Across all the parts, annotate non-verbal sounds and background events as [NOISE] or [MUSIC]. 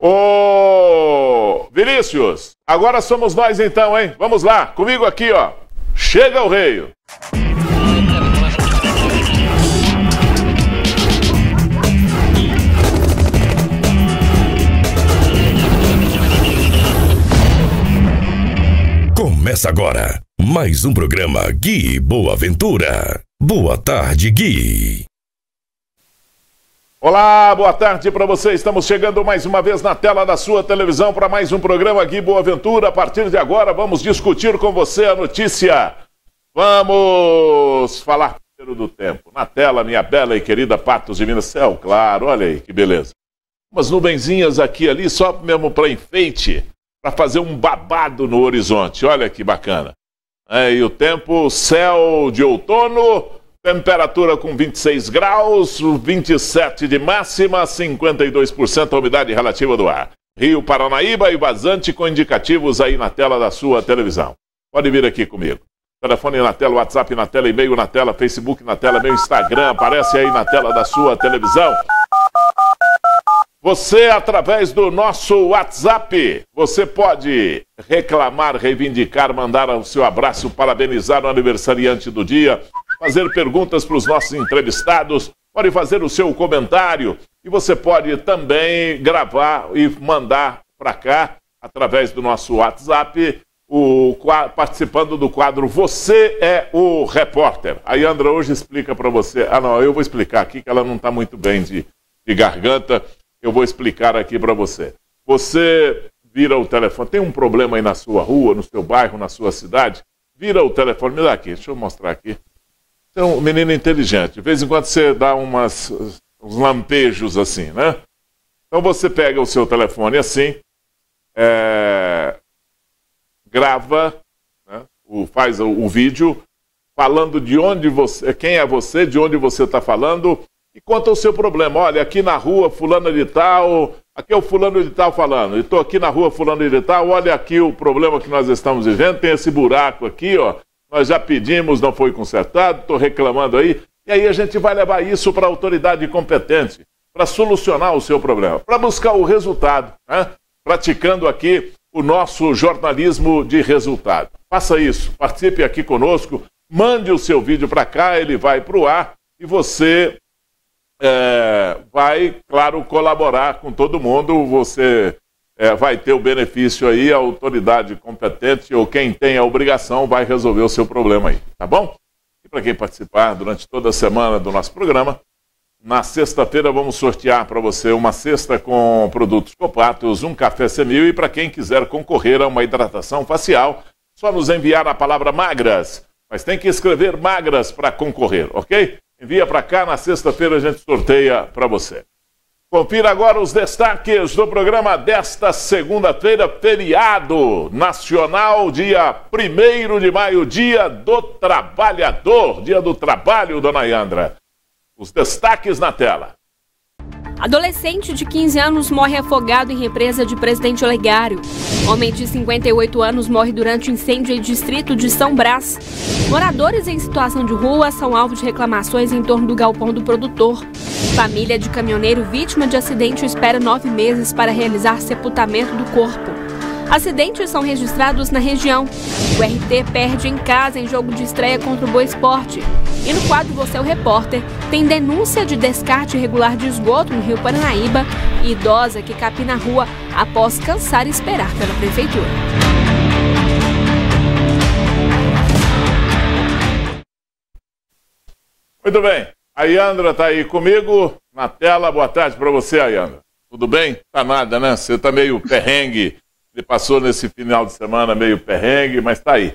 Ô Vinícius, agora somos nós então, hein? Vamos lá, comigo aqui, ó. Chega o rei. Começa agora mais um programa Gui Boa Ventura. Boa tarde, Gui. Olá, boa tarde para você. Estamos chegando mais uma vez na tela da sua televisão para mais um programa Gui Boa Ventura. A partir de agora, vamos discutir com você a notícia. Vamos falar primeiro do tempo. Na tela, minha bela e querida Patos de Minas Céu, claro, olha aí que beleza. Umas nuvenzinhas aqui ali, só mesmo para enfeite para fazer um babado no horizonte. Olha que bacana. É, e o tempo, céu de outono, temperatura com 26 graus, 27 de máxima, 52% a umidade relativa do ar. Rio Paranaíba e vazante com indicativos aí na tela da sua televisão. Pode vir aqui comigo. Telefone na tela, WhatsApp na tela, e-mail na tela, Facebook na tela, meu Instagram aparece aí na tela da sua televisão. Você, através do nosso WhatsApp, você pode reclamar, reivindicar, mandar o seu abraço, parabenizar o aniversariante do dia, fazer perguntas para os nossos entrevistados, pode fazer o seu comentário e você pode também gravar e mandar para cá, através do nosso WhatsApp, o, participando do quadro Você é o Repórter. A Yandra hoje explica para você. Ah, não, eu vou explicar aqui que ela não está muito bem de, de garganta eu vou explicar aqui para você. Você vira o telefone, tem um problema aí na sua rua, no seu bairro, na sua cidade, vira o telefone, me dá aqui, deixa eu mostrar aqui. Um menino inteligente, de vez em quando você dá umas, uns lampejos assim, né? Então você pega o seu telefone assim, é, grava, né, o, faz o, o vídeo falando de onde você, quem é você, de onde você está falando, e conta o seu problema. Olha, aqui na rua, fulano de tal, aqui é o fulano de tal falando, estou aqui na rua fulano de tal, olha aqui o problema que nós estamos vivendo, tem esse buraco aqui, ó, nós já pedimos, não foi consertado, estou reclamando aí, e aí a gente vai levar isso para a autoridade competente, para solucionar o seu problema, para buscar o resultado, né? praticando aqui o nosso jornalismo de resultado. Faça isso, participe aqui conosco, mande o seu vídeo para cá, ele vai para o ar e você é, vai, claro, colaborar com todo mundo. Você é, vai ter o benefício aí, a autoridade competente ou quem tem a obrigação vai resolver o seu problema aí, tá bom? E para quem participar durante toda a semana do nosso programa, na sexta-feira vamos sortear para você uma cesta com produtos Copatos, um café semil e para quem quiser concorrer a uma hidratação facial, só nos enviar a palavra magras. Mas tem que escrever magras para concorrer, ok? Envia para cá, na sexta-feira a gente sorteia para você. Confira agora os destaques do programa desta segunda-feira, feriado nacional, dia 1 de maio, dia do trabalhador, dia do trabalho, dona Yandra. Os destaques na tela. Adolescente de 15 anos morre afogado em represa de Presidente Olegário. Homem de 58 anos morre durante incêndio em distrito de São Brás. Moradores em situação de rua são alvo de reclamações em torno do galpão do produtor. Família de caminhoneiro vítima de acidente espera nove meses para realizar sepultamento do corpo. Acidentes são registrados na região. O RT perde em casa em jogo de estreia contra o Boa Esporte. E no quadro Você é o Repórter, tem denúncia de descarte irregular de esgoto no Rio Paranaíba e idosa que capina na rua após cansar e esperar pela prefeitura. Muito bem. A Yandra está aí comigo na tela. Boa tarde para você, Ayandra. Tudo bem? Tá nada, né? Você tá meio perrengue ele passou nesse final de semana meio perrengue, mas está aí.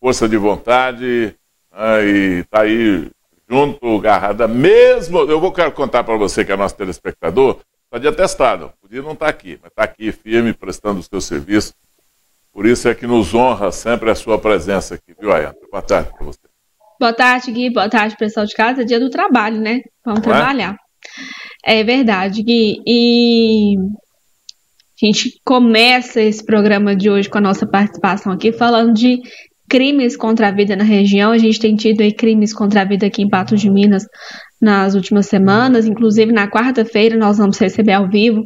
Força de vontade, né, e está aí junto, garrada. Mesmo, eu vou quero contar para você que é nosso telespectador, está de atestado. Podia não estar tá aqui, mas está aqui firme, prestando o seu serviço. Por isso é que nos honra sempre a sua presença aqui, viu, Ayanta? Boa tarde para você. Boa tarde, Gui. Boa tarde, pessoal de casa. Dia do trabalho, né? Vamos não é? trabalhar. É? é verdade, Gui. E a gente começa esse programa de hoje com a nossa participação aqui falando de crimes contra a vida na região. A gente tem tido aí crimes contra a vida aqui em Patos de Minas nas últimas semanas. Inclusive, na quarta-feira, nós vamos receber ao vivo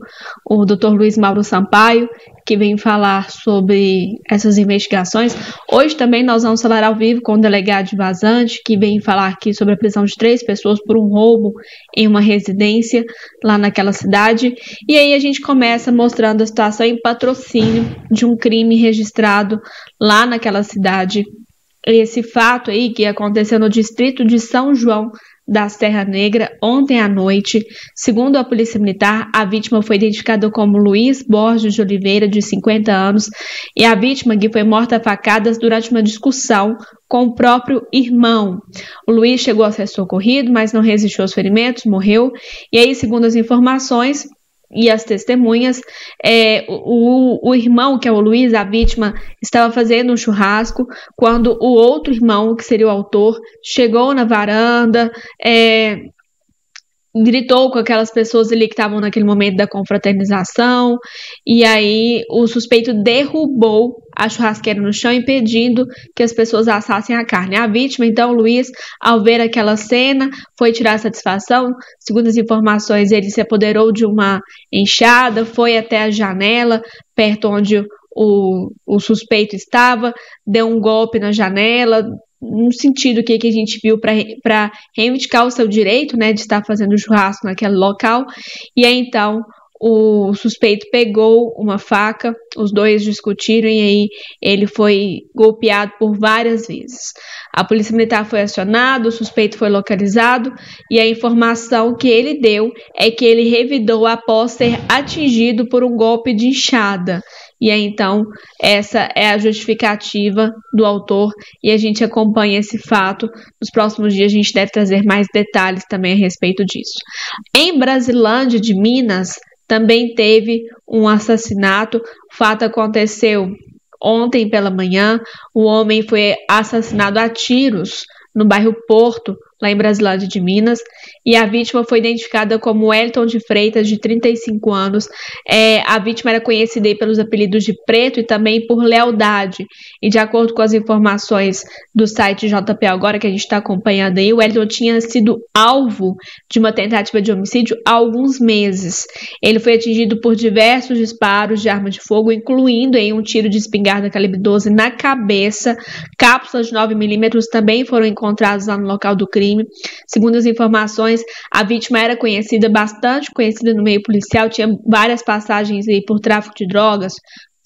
o Dr. Luiz Mauro Sampaio, que vem falar sobre essas investigações. Hoje também nós vamos falar ao vivo com o delegado de vazante, que vem falar aqui sobre a prisão de três pessoas por um roubo em uma residência lá naquela cidade. E aí a gente começa mostrando a situação em patrocínio de um crime registrado lá naquela cidade. Esse fato aí que aconteceu no distrito de São João, da Serra Negra ontem à noite. Segundo a Polícia Militar, a vítima foi identificada como Luiz Borges de Oliveira, de 50 anos, e a vítima que foi morta a facadas durante uma discussão com o próprio irmão. O Luiz chegou a ser socorrido, mas não resistiu aos ferimentos, morreu. E aí, segundo as informações, e as testemunhas, é, o, o irmão, que é o Luiz, a vítima, estava fazendo um churrasco quando o outro irmão, que seria o autor, chegou na varanda, é, gritou com aquelas pessoas ali que estavam naquele momento da confraternização, e aí o suspeito derrubou a churrasqueira no chão, impedindo que as pessoas assassem a carne. A vítima, então, Luiz, ao ver aquela cena, foi tirar satisfação. Segundo as informações, ele se apoderou de uma enxada, foi até a janela, perto onde o, o suspeito estava, deu um golpe na janela, no sentido que, que a gente viu para reivindicar o seu direito né, de estar fazendo churrasco naquele local. E aí então o suspeito pegou uma faca, os dois discutiram e aí ele foi golpeado por várias vezes. A polícia militar foi acionada, o suspeito foi localizado e a informação que ele deu é que ele revidou após ser atingido por um golpe de enxada. E aí, então, essa é a justificativa do autor e a gente acompanha esse fato. Nos próximos dias, a gente deve trazer mais detalhes também a respeito disso. Em Brasilândia, de Minas, também teve um assassinato. O fato aconteceu ontem pela manhã. O homem foi assassinado a tiros no bairro Porto, lá em Brasilândia de Minas, e a vítima foi identificada como Elton de Freitas, de 35 anos. É, a vítima era conhecida pelos apelidos de Preto e também por lealdade. E de acordo com as informações do site JP Agora, que a gente está acompanhando aí, o Elton tinha sido alvo de uma tentativa de homicídio há alguns meses. Ele foi atingido por diversos disparos de arma de fogo, incluindo aí um tiro de espingarda calibre 12 na cabeça. Cápsulas de 9mm também foram encontradas lá no local do crime crime. Segundo as informações, a vítima era conhecida, bastante conhecida no meio policial, tinha várias passagens aí por tráfico de drogas,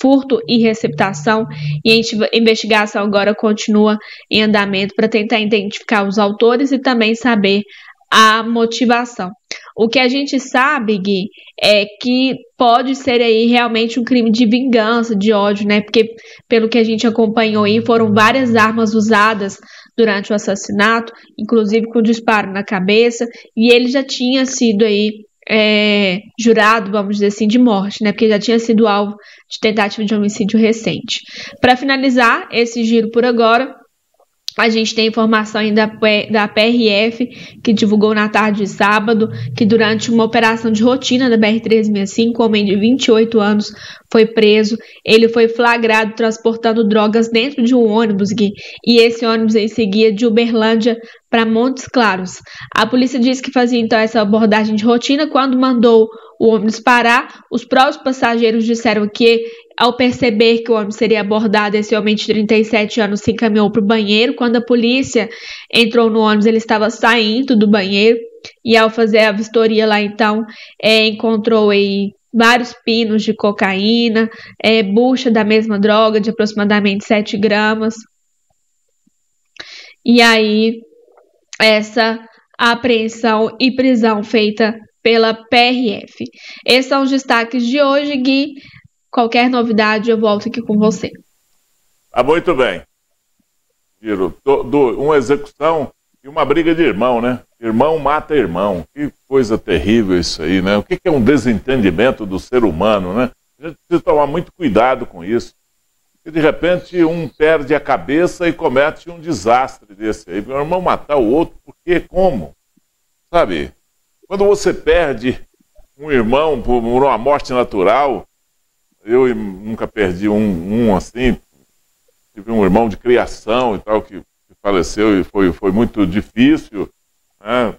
furto e receptação, e a investigação agora continua em andamento para tentar identificar os autores e também saber a motivação. O que a gente sabe, Gui, é que pode ser aí realmente um crime de vingança, de ódio, né? Porque pelo que a gente acompanhou aí, foram várias armas usadas durante o assassinato, inclusive com disparo na cabeça, e ele já tinha sido aí é, jurado, vamos dizer assim, de morte, né? Porque já tinha sido alvo de tentativa de homicídio recente. Para finalizar esse giro por agora, a gente tem informação ainda da PRF, que divulgou na tarde de sábado que durante uma operação de rotina da BR-365, um homem de 28 anos foi preso. Ele foi flagrado transportando drogas dentro de um ônibus, Gui, e esse ônibus aí seguia de Uberlândia para Montes Claros. A polícia disse que fazia então essa abordagem de rotina quando mandou o ônibus parar. Os próprios passageiros disseram que ao perceber que o homem seria abordado, esse homem de 37 anos se encaminhou para o banheiro. Quando a polícia entrou no ônibus, ele estava saindo do banheiro. E ao fazer a vistoria lá, então, é, encontrou aí vários pinos de cocaína, é, bucha da mesma droga, de aproximadamente 7 gramas. E aí, essa apreensão e prisão feita pela PRF. Esses são os destaques de hoje, Gui. Qualquer novidade, eu volto aqui com você. Tá muito bem. Giro, uma execução e uma briga de irmão, né? Irmão mata irmão. Que coisa terrível isso aí, né? O que é um desentendimento do ser humano, né? A gente precisa tomar muito cuidado com isso. E de repente um perde a cabeça e comete um desastre desse aí. Meu irmão matar o outro, porque como? Sabe? Quando você perde um irmão por uma morte natural, eu nunca perdi um, um assim. Tive um irmão de criação e tal que, faleceu e foi, foi muito difícil. Né?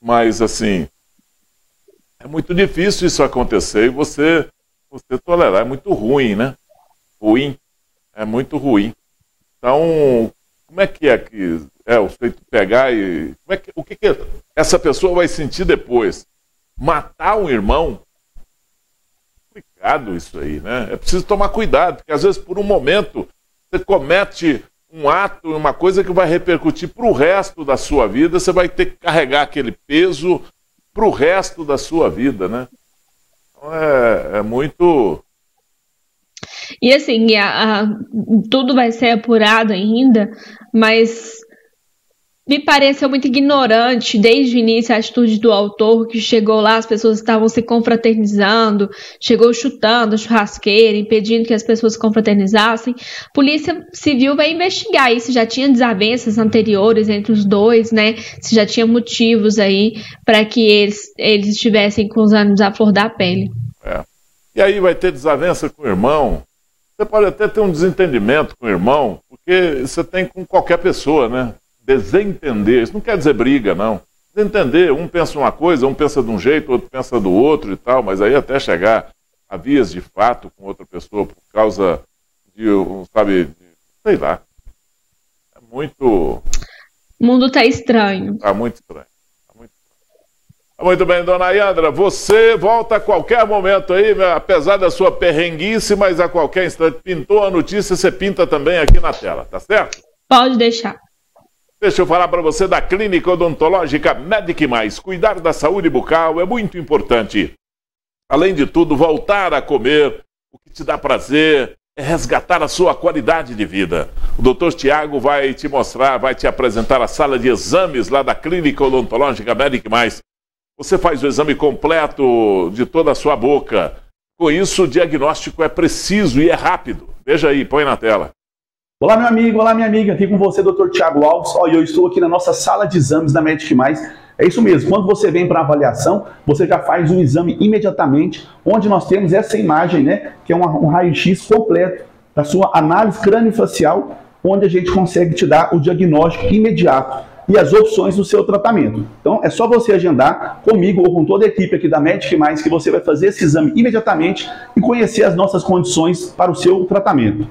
Mas, assim, é muito difícil isso acontecer e você, você tolerar. É muito ruim, né? Ruim. É muito ruim. Então, como é que é que é o feito pegar e. É que, o que, que essa pessoa vai sentir depois? Matar um irmão? Complicado isso aí, né? É preciso tomar cuidado, porque às vezes por um momento você comete um ato, uma coisa que vai repercutir para o resto da sua vida, você vai ter que carregar aquele peso para o resto da sua vida, né? Então é, é muito. E assim, a, a, tudo vai ser apurado ainda, mas me pareceu muito ignorante desde o início a atitude do autor, que chegou lá, as pessoas estavam se confraternizando, chegou chutando churrasqueira, impedindo que as pessoas se confraternizassem. Polícia Civil vai investigar isso, já tinha desavenças anteriores entre os dois, né? Se já tinha motivos aí para que eles, eles estivessem com os ânimos à flor da pele. É. E aí vai ter desavença com o irmão. Você pode até ter um desentendimento com o irmão, porque você tem com qualquer pessoa, né? Desentender. Isso não quer dizer briga, não. Desentender. Um pensa uma coisa, um pensa de um jeito, outro pensa do outro e tal, mas aí até chegar a vias de fato com outra pessoa por causa de, sabe, de, sei lá. É muito. O mundo tá estranho. Tá muito estranho. Tá muito, estranho. Muito bem, dona Yandra. Você volta a qualquer momento aí, apesar da sua perrenguice, mas a qualquer instante. Pintou a notícia, você pinta também aqui na tela, tá certo? Pode deixar. Deixa eu falar para você da Clínica Odontológica Medic Mais. Cuidar da saúde bucal é muito importante. Além de tudo, voltar a comer o que te dá prazer é resgatar a sua qualidade de vida. O doutor Tiago vai te mostrar, vai te apresentar a sala de exames lá da Clínica Odontológica Medic Mais. Você faz o exame completo de toda a sua boca. Com isso, o diagnóstico é preciso e é rápido. Veja aí, põe na tela. Olá, meu amigo, olá, minha amiga. Aqui com você, Dr. Tiago Alves. Ó, eu estou aqui na nossa sala de exames da Medic Mais. É isso mesmo, quando você vem para avaliação, você já faz um exame imediatamente, onde nós temos essa imagem, né, que é um, um raio-x completo da sua análise crâniofacial, onde a gente consegue te dar o diagnóstico imediato e as opções do seu tratamento. Então, é só você agendar comigo ou com toda a equipe aqui da Medic Mais que você vai fazer esse exame imediatamente e conhecer as nossas condições para o seu tratamento.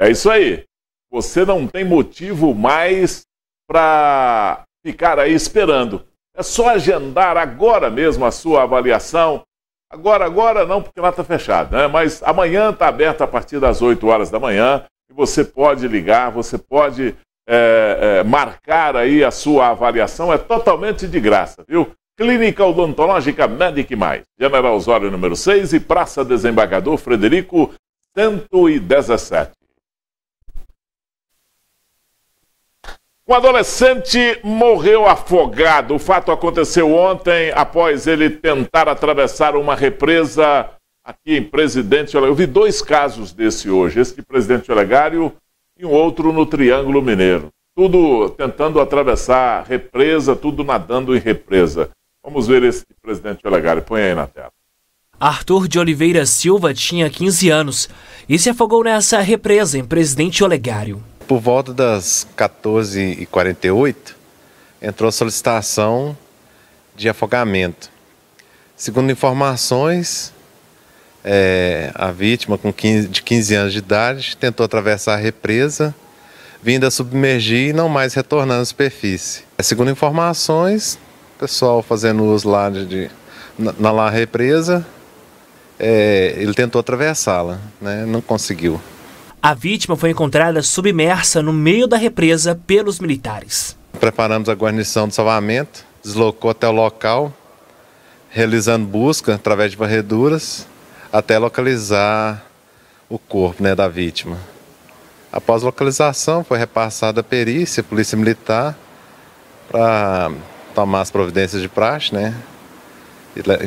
É isso aí. Você não tem motivo mais para ficar aí esperando. É só agendar agora mesmo a sua avaliação. Agora, agora não, porque lá está fechado, né? Mas amanhã está aberto a partir das 8 horas da manhã e você pode ligar, você pode é, é, marcar aí a sua avaliação, é totalmente de graça, viu? Clínica Odontológica Medic Mais, General Osório número 6 e Praça Desembargador Frederico 117. Um adolescente morreu afogado. O fato aconteceu ontem após ele tentar atravessar uma represa aqui em Presidente Olegário. Eu vi dois casos desse hoje, esse de Presidente Olegário e um outro no Triângulo Mineiro. Tudo tentando atravessar represa, tudo nadando em represa. Vamos ver esse de Presidente Olegário. Põe aí na tela. Arthur de Oliveira Silva tinha 15 anos e se afogou nessa represa em Presidente Olegário. Por volta das 14h48, entrou a solicitação de afogamento. Segundo informações, é, a vítima, com 15, de 15 anos de idade, tentou atravessar a represa, vindo a submergir e não mais retornando à superfície. Segundo informações, o pessoal fazendo uso lá de, na, na lá represa, é, ele tentou atravessá-la, né, não conseguiu. A vítima foi encontrada submersa no meio da represa pelos militares. Preparamos a guarnição de salvamento, deslocou até o local, realizando busca através de varreduras até localizar o corpo né, da vítima. Após localização, foi repassada a perícia, a polícia militar, para tomar as providências de praxe, né?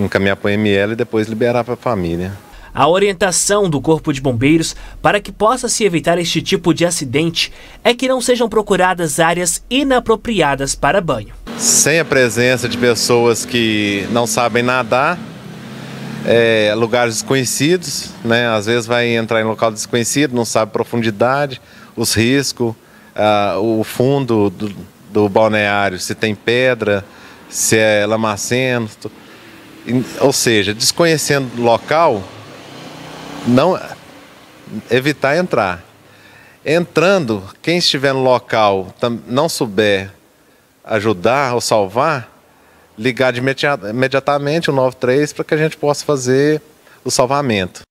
Encaminhar para o ML e depois liberar para a família a orientação do Corpo de Bombeiros para que possa se evitar este tipo de acidente é que não sejam procuradas áreas inapropriadas para banho. Sem a presença de pessoas que não sabem nadar, é, lugares desconhecidos, né? às vezes vai entrar em local desconhecido, não sabe profundidade, os riscos, o fundo do, do balneário, se tem pedra, se é lamaceno, ou seja, desconhecendo o local, não evitar entrar. Entrando, quem estiver no local não souber ajudar ou salvar, ligar de imediatamente o 93 para que a gente possa fazer o salvamento.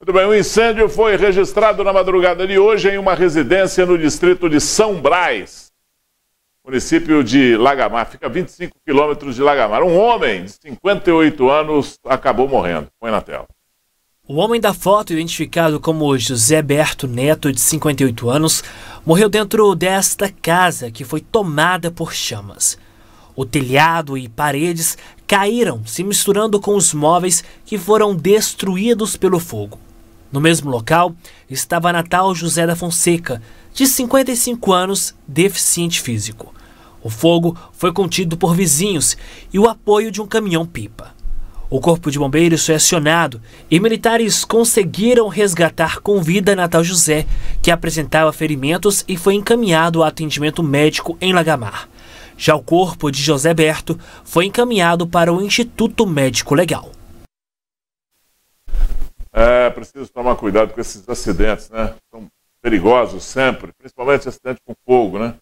Muito bem, o um incêndio foi registrado na madrugada de hoje em uma residência no distrito de São Brás, município de Lagamar. Fica a 25 quilômetros de Lagamar. Um homem de 58 anos acabou morrendo. Põe na tela. O homem da foto, identificado como José Berto Neto, de 58 anos, morreu dentro desta casa que foi tomada por chamas. O telhado e paredes caíram, se misturando com os móveis que foram destruídos pelo fogo. No mesmo local estava Natal José da Fonseca, de 55 anos, deficiente físico. O fogo foi contido por vizinhos e o apoio de um caminhão-pipa. O Corpo de Bombeiros foi acionado e militares conseguiram resgatar com vida Natal José, que apresentava ferimentos e foi encaminhado a atendimento médico em Lagamar. Já o corpo de José Berto foi encaminhado para o Instituto Médico Legal. É preciso tomar cuidado com esses acidentes, né? São perigosos sempre, principalmente acidente com fogo, né?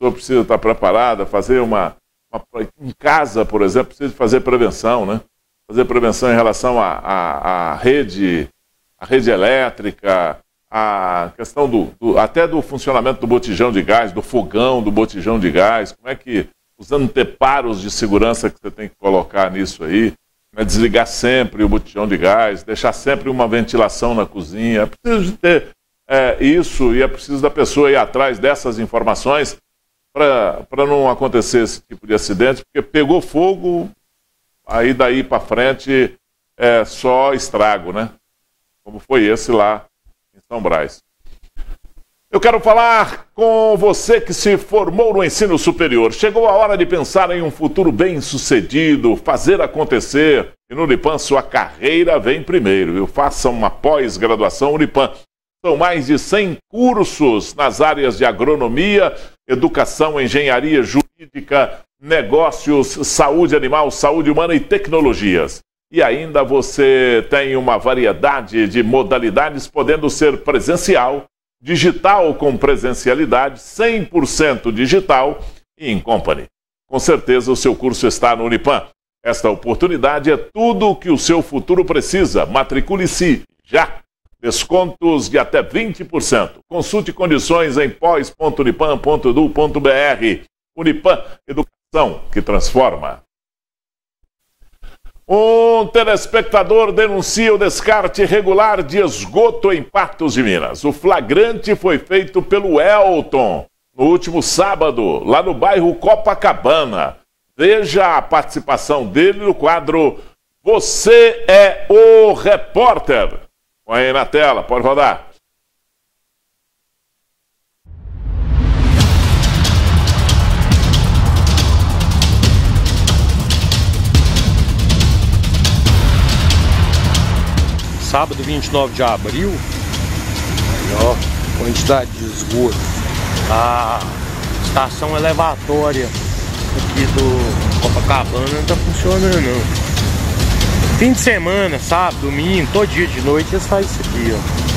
Pessoa precisa estar preparada, fazer uma, uma, em casa, por exemplo, precisa fazer prevenção, né? fazer prevenção em relação à rede, à rede elétrica, a questão do, do, até do funcionamento do botijão de gás, do fogão do botijão de gás, como é que os anteparos de segurança que você tem que colocar nisso aí, né, desligar sempre o botijão de gás, deixar sempre uma ventilação na cozinha, é preciso de ter é, isso e é preciso da pessoa ir atrás dessas informações para não acontecer esse tipo de acidente, porque pegou fogo, aí daí para frente é só estrago, né? Como foi esse lá em São Brás. Eu quero falar com você que se formou no ensino superior. Chegou a hora de pensar em um futuro bem sucedido, fazer acontecer. E no Unipan sua carreira vem primeiro. Eu faça uma pós-graduação Unipan. São mais de 100 cursos nas áreas de agronomia, educação, engenharia jurídica, negócios, saúde animal, saúde humana e tecnologias. E ainda você tem uma variedade de modalidades, podendo ser presencial, digital com presencialidade, 100% digital e em company. Com certeza o seu curso está no Unipan. Esta oportunidade é tudo o que o seu futuro precisa. Matricule-se já. Descontos de até 20%. Consulte condições em pós.unipan.edu.br. Unipan, educação que transforma. Um telespectador denuncia o descarte irregular de esgoto em Patos de Minas. O flagrante foi feito pelo Elton no último sábado, lá no bairro Copacabana. Veja a participação dele no quadro Você é o Repórter. Põe aí na tela, pode rodar. sábado 29 de abril. Ó, quantidade de esgoto. A estação elevatória aqui do Copacabana não tá funcionando não. Fim de semana, sábado, domingo, todo dia de noite eles fazem isso aqui, ó.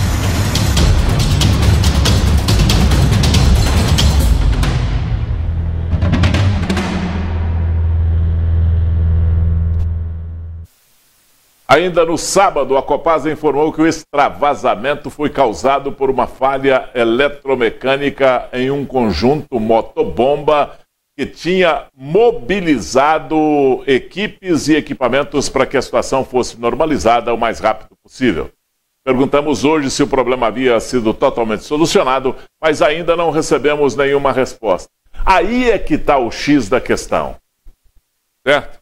Ainda no sábado, a Copasa informou que o extravasamento foi causado por uma falha eletromecânica em um conjunto motobomba que tinha mobilizado equipes e equipamentos para que a situação fosse normalizada o mais rápido possível. Perguntamos hoje se o problema havia sido totalmente solucionado, mas ainda não recebemos nenhuma resposta. Aí é que está o X da questão. Certo?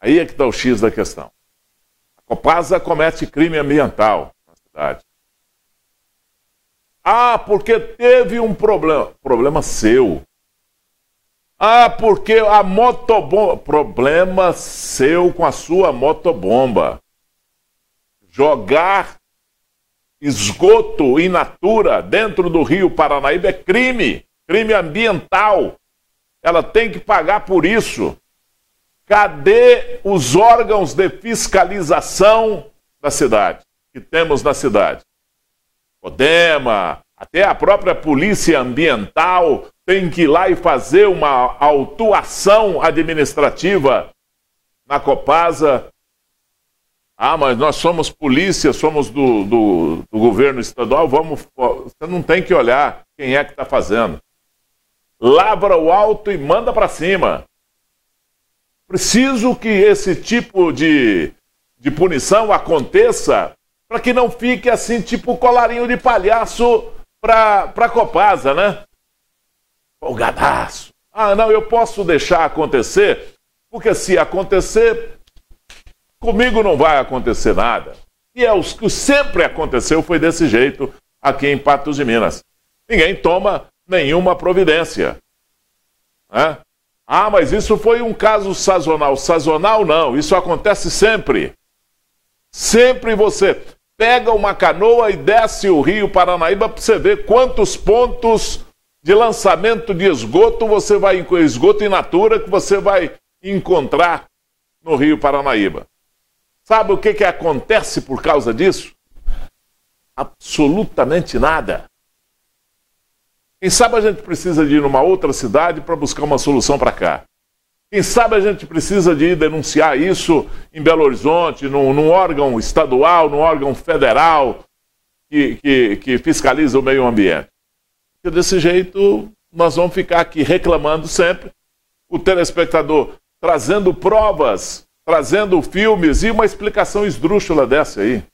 Aí é que está o X da questão. A Copasa comete crime ambiental na cidade. Ah, porque teve um problema. Problema seu. Ah, porque a motobomba. Problema seu com a sua motobomba. Jogar esgoto in natura dentro do rio Paranaíba é crime, crime ambiental. Ela tem que pagar por isso. Cadê os órgãos de fiscalização da cidade que temos na cidade? Podema, até a própria polícia ambiental tem que ir lá e fazer uma autuação administrativa na Copasa. Ah, mas nós somos polícia, somos do, do, do governo estadual, vamos. Você não tem que olhar quem é que está fazendo. Lavra o alto e manda para cima. Preciso que esse tipo de, de punição aconteça para que não fique assim, tipo colarinho de palhaço para a Copasa, né? Folgadaço. Ah, não, eu posso deixar acontecer, porque se acontecer, comigo não vai acontecer nada. E é o que sempre aconteceu foi desse jeito aqui em Patos de Minas. Ninguém toma nenhuma providência. Né? Ah, mas isso foi um caso sazonal. Sazonal não, isso acontece sempre. Sempre você pega uma canoa e desce o rio Paranaíba para você ver quantos pontos de lançamento de esgoto você vai esgoto in natura que você vai encontrar no rio Paranaíba. Sabe o que, que acontece por causa disso? Absolutamente nada. Quem sabe a gente precisa de ir numa outra cidade para buscar uma solução para cá. Quem sabe a gente precisa de ir denunciar isso em Belo Horizonte, num, num órgão estadual, num órgão federal que, que, que fiscaliza o meio ambiente. Porque desse jeito nós vamos ficar aqui reclamando sempre, o telespectador trazendo provas, trazendo filmes e uma explicação esdrúxula dessa aí.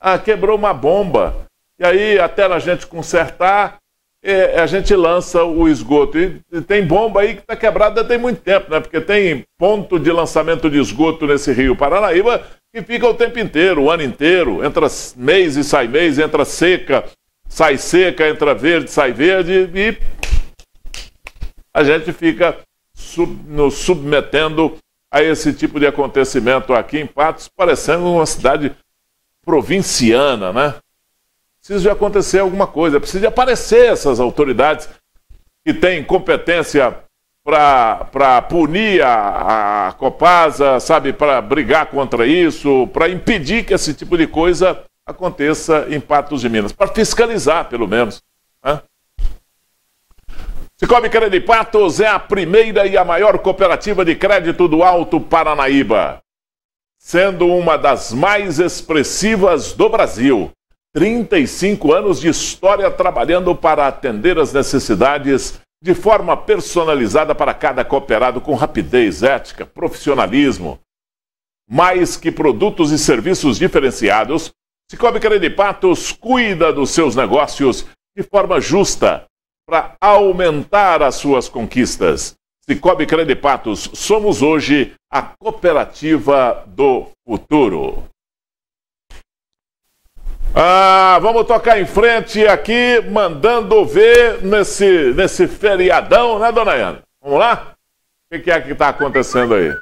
Ah, quebrou uma bomba. E aí, até a gente consertar, é, a gente lança o esgoto. E, e tem bomba aí que está quebrada tem muito tempo, né? Porque tem ponto de lançamento de esgoto nesse rio Paranaíba que fica o tempo inteiro, o ano inteiro. Entra mês e sai mês, entra seca, sai seca, entra verde, sai verde e a gente fica sub, nos submetendo a esse tipo de acontecimento aqui em Patos, parecendo uma cidade provinciana, né? precisa de acontecer alguma coisa, precisa de aparecer essas autoridades que têm competência para punir a, a Copasa, sabe, para brigar contra isso, para impedir que esse tipo de coisa aconteça em Patos de Minas, para fiscalizar, pelo menos. Né? Cicobi Crédito Patos é a primeira e a maior cooperativa de crédito do Alto Paranaíba, sendo uma das mais expressivas do Brasil. 35 anos de história trabalhando para atender as necessidades de forma personalizada para cada cooperado com rapidez, ética, profissionalismo. Mais que produtos e serviços diferenciados, Cicobi Credipatos cuida dos seus negócios de forma justa para aumentar as suas conquistas. Cicobi Credipatos, somos hoje a cooperativa do futuro. Ah, vamos tocar em frente aqui, mandando ver nesse, nesse feriadão, né, dona Ana? Vamos lá? O que, é que está acontecendo aí?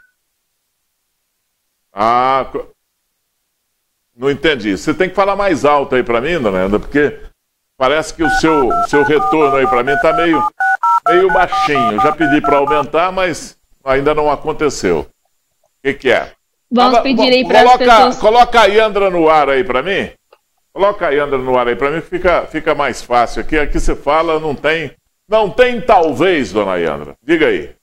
Ah, não entendi. Você tem que falar mais alto aí para mim, dona Ana, porque parece que o seu, seu retorno aí para mim está meio, meio baixinho. Já pedi para aumentar, mas ainda não aconteceu. O que, que é? Vamos pedir aí para as pessoas... Coloca a Yandra no ar aí para mim. Coloca aí, André, no ar aí para mim, fica, fica mais fácil. Aqui, aqui você fala, não tem. Não tem talvez, dona Yandra. Diga aí.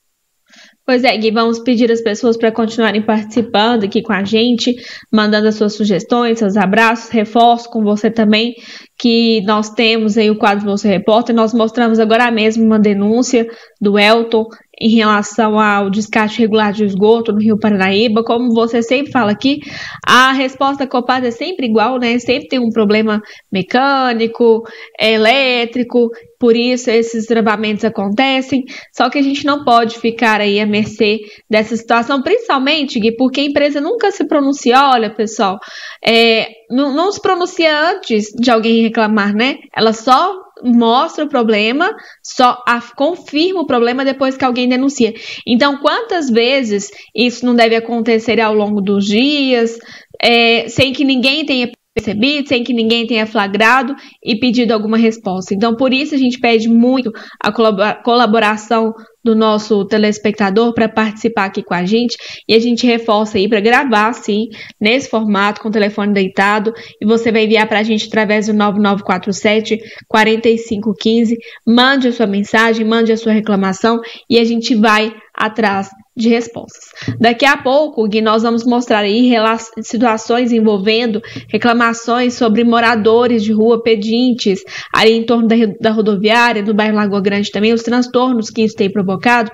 Pois é, Gui, vamos pedir às pessoas para continuarem participando aqui com a gente, mandando as suas sugestões, seus abraços, reforço com você também que nós temos aí o quadro Você Repórter. Nós mostramos agora mesmo uma denúncia do Elton em relação ao descarte regular de esgoto no Rio Paranaíba. Como você sempre fala aqui, a resposta Copasa é sempre igual, né? Sempre tem um problema mecânico, elétrico, por isso esses travamentos acontecem. Só que a gente não pode ficar aí à mercê dessa situação, principalmente, Gui, porque a empresa nunca se pronuncia. Olha, pessoal, é, não, não se pronuncia antes de alguém reclamar, né? Ela só mostra o problema, só a, confirma o problema depois que alguém denuncia. Então, quantas vezes isso não deve acontecer ao longo dos dias, é, sem que ninguém tenha percebido, sem que ninguém tenha flagrado e pedido alguma resposta. Então, por isso a gente pede muito a colaboração do nosso telespectador para participar aqui com a gente. E a gente reforça aí para gravar sim nesse formato com o telefone deitado. E você vai enviar para a gente através do 9947 4515 mande a sua mensagem mande a sua reclamação e a gente vai atrás de respostas. Daqui a pouco, Gui, nós vamos mostrar aí situações envolvendo reclamações sobre moradores de rua, pedintes, ali em torno da, da rodoviária, do bairro Lagoa Grande também, os transtornos que isso tem provocado.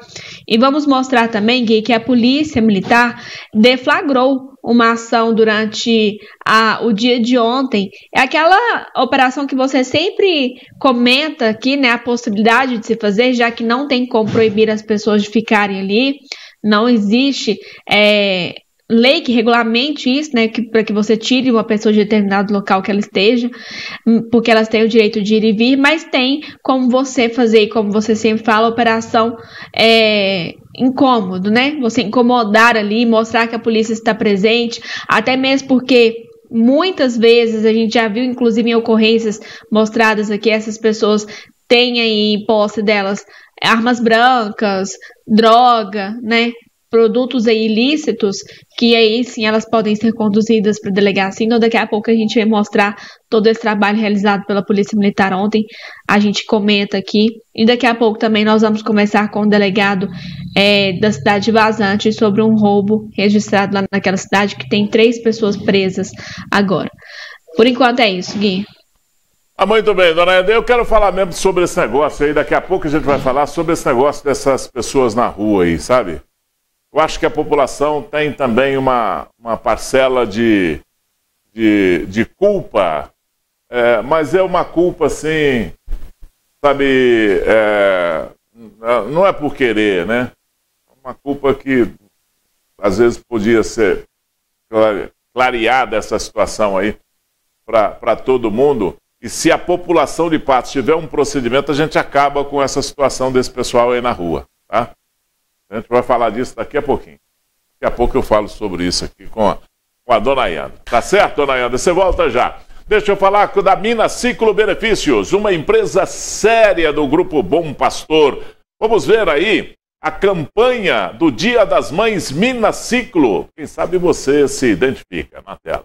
E vamos mostrar também, Gui, que a polícia militar deflagrou uma ação durante a, o dia de ontem. É aquela operação que você sempre comenta aqui, né? A possibilidade de se fazer, já que não tem como proibir as pessoas de ficarem ali. Não existe é, lei que regulamente isso, né, que, para que você tire uma pessoa de determinado local que ela esteja, hum, porque elas têm o direito de ir e vir, mas tem como você fazer, como você sempre fala, operação é, incômodo, né? Você incomodar ali, mostrar que a polícia está presente, até mesmo porque muitas vezes a gente já viu, inclusive em ocorrências mostradas aqui, essas pessoas têm aí em posse delas armas brancas, droga, né? Produtos ilícitos, que aí sim elas podem ser conduzidas para a delegacia. Então, daqui a pouco a gente vai mostrar todo esse trabalho realizado pela Polícia Militar ontem. A gente comenta aqui. E daqui a pouco também nós vamos conversar com o delegado é, da cidade de Vazante sobre um roubo registrado lá naquela cidade que tem três pessoas presas agora. Por enquanto é isso, Gui. Ah, muito bem, dona Eda, eu quero falar mesmo sobre esse negócio aí. Daqui a pouco a gente vai falar sobre esse negócio dessas pessoas na rua aí, sabe? Eu acho que a população tem também uma, uma parcela de, de, de culpa, é, mas é uma culpa assim, sabe, é, não é por querer, né? Uma culpa que às vezes podia ser clareada essa situação aí para todo mundo. E se a população de Patos tiver um procedimento, a gente acaba com essa situação desse pessoal aí na rua, tá? A gente vai falar disso daqui a pouquinho. Daqui a pouco eu falo sobre isso aqui com a, com a dona Yanda. Tá certo, dona Yanda? Você volta já. Deixa eu falar da Mina Ciclo Benefícios, uma empresa séria do Grupo Bom Pastor. Vamos ver aí a campanha do Dia das Mães Mina Ciclo. Quem sabe você se identifica na tela.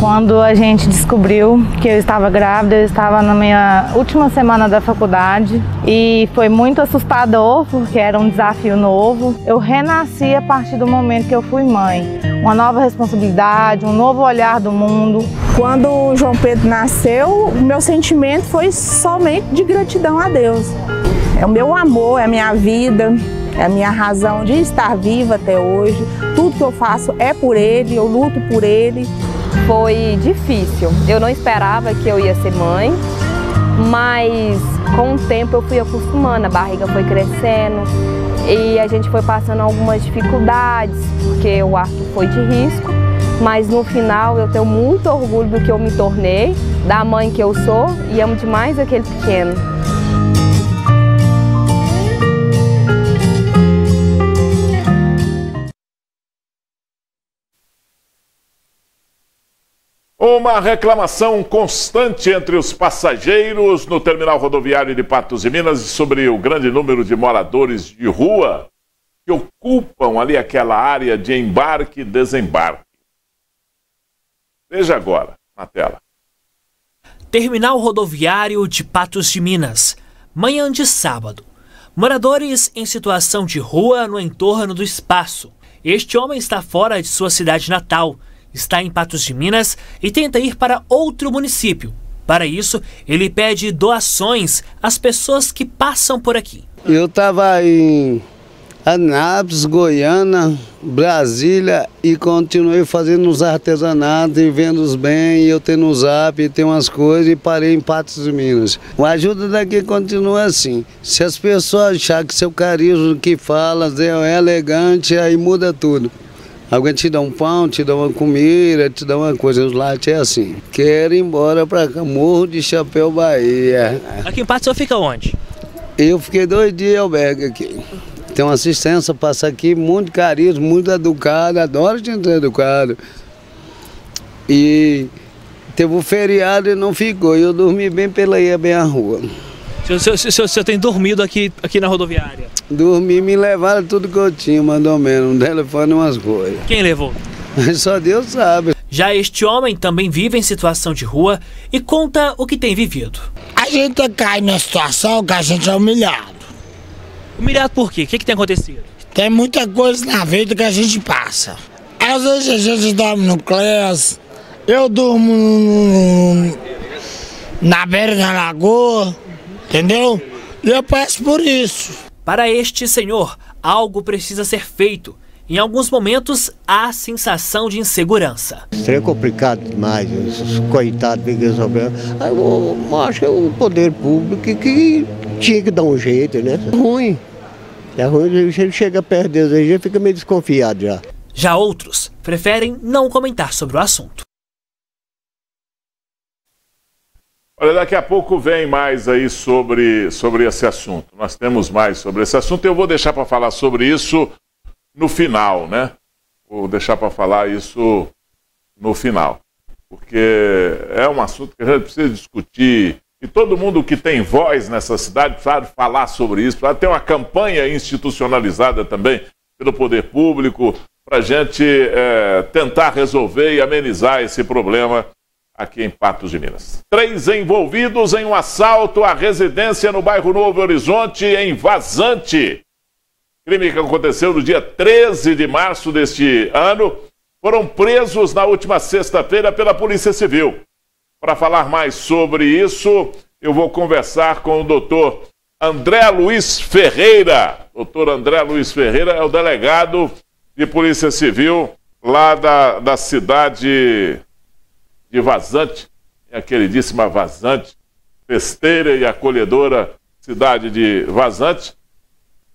Quando a gente descobriu que eu estava grávida, eu estava na minha última semana da faculdade e foi muito assustador porque era um desafio novo. Eu renasci a partir do momento que eu fui mãe. Uma nova responsabilidade, um novo olhar do mundo. Quando o João Pedro nasceu, o meu sentimento foi somente de gratidão a Deus. É o meu amor, é a minha vida, é a minha razão de estar viva até hoje. Tudo que eu faço é por ele, eu luto por ele. Foi difícil. Eu não esperava que eu ia ser mãe, mas com o tempo eu fui acostumando, a barriga foi crescendo e a gente foi passando algumas dificuldades, porque o Arthur foi de risco, mas no final eu tenho muito orgulho do que eu me tornei, da mãe que eu sou e amo demais aquele pequeno. Uma reclamação constante entre os passageiros no terminal rodoviário de Patos e Minas sobre o grande número de moradores de rua que ocupam ali aquela área de embarque e desembarque. Veja agora na tela. Terminal rodoviário de Patos de Minas. Manhã de sábado. Moradores em situação de rua no entorno do espaço. Este homem está fora de sua cidade natal está em Patos de Minas e tenta ir para outro município. Para isso, ele pede doações às pessoas que passam por aqui. Eu estava em Anápolis, Goiânia, Brasília e continuei fazendo os artesanatos e vendo os bens. Eu tenho um zap, tenho umas coisas e parei em Patos de Minas. A ajuda daqui continua assim. Se as pessoas acharem que seu carisma que fala é elegante, aí muda tudo. Alguém te dá um pão, te dá uma comida, te dá uma coisa. Os lates é assim. Quero ir embora para Morro de Chapéu, Bahia. Aqui em Pato, você fica onde? Eu fiquei dois dias em albergue aqui. tem uma assistência, passa aqui, muito carisma, muito educado, adoro gente educado. E teve um feriado e não ficou, eu dormi bem pela ia bem a rua. O senhor, o senhor- o senhor tem dormido aqui, aqui na rodoviária? Dormi, me levaram tudo que eu tinha, mais ou menos, um telefone e umas coisas. Quem levou? [LAUGHS] Só Deus sabe. Já este homem também vive em situação de rua e conta o que tem vivido. A gente cai numa situação que a gente é humilhado. Humilhado por quê? O que, que tem acontecido? Tem muita coisa na vida que a gente passa. Às vezes a gente dorme no Clés, eu durmo no- na beira da lagoa, entendeu? E eu peço por isso. Para este senhor, algo precisa ser feito. Em alguns momentos, há sensação de insegurança. É complicado demais, esses coitados ficam resolvendo. Aí eu, acho que é o poder público que, tinha que dar um jeito, né? É ruim. É ruim, gente chega perto deles já fica meio desconfiado já. Já outros preferem não comentar sobre o assunto. Olha, daqui a pouco vem mais aí sobre, sobre esse assunto. Nós temos mais sobre esse assunto. Eu vou deixar para falar sobre isso no final, né? Vou deixar para falar isso no final. Porque é um assunto que a gente precisa discutir. E todo mundo que tem voz nessa cidade precisa falar sobre isso. Precisa ter uma campanha institucionalizada também pelo poder público para a gente eh, tentar resolver e amenizar esse problema aqui em Patos de Minas. Três envolvidos em um assalto à residência no bairro Novo Horizonte, em Vazante. Crime que aconteceu no dia 13 de março deste ano, foram presos na última sexta-feira pela Polícia Civil. Para falar mais sobre isso, eu vou conversar com o doutor André Luiz Ferreira. Doutor André Luiz Ferreira é o delegado de Polícia Civil lá da, da cidade de Vazante, a queridíssima Vazante, festeira e acolhedora cidade de Vazante.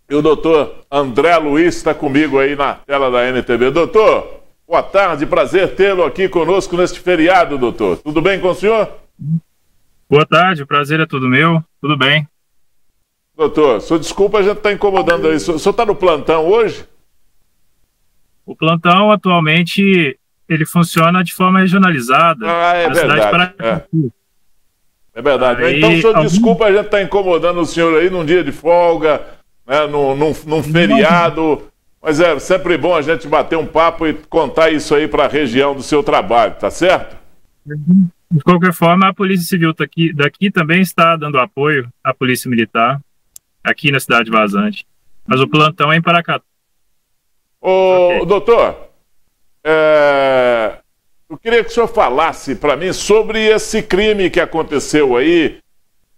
E o doutor André Luiz está comigo aí na tela da NTV. Doutor, boa tarde, prazer tê-lo aqui conosco neste feriado, doutor. Tudo bem com o senhor? Boa tarde, prazer é tudo meu. Tudo bem. Doutor, só desculpa a gente estar incomodando aí. O senhor está no plantão hoje? O plantão atualmente ele funciona de forma regionalizada. Ah, é na cidade de verdade. Paracatu. É verdade. Aí, então, senhor algum- desculpa a gente estar incomodando o senhor aí num dia de folga, né, num, num, num feriado. Mas é sempre bom a gente bater um papo e contar isso aí para a região do seu trabalho, tá certo? De qualquer forma, a Polícia Civil daqui, daqui também está dando apoio à Polícia Militar, aqui na cidade de Vazante. Mas o plantão é em Paracatu. Ô, doutor, é, eu queria que o senhor falasse para mim sobre esse crime que aconteceu aí.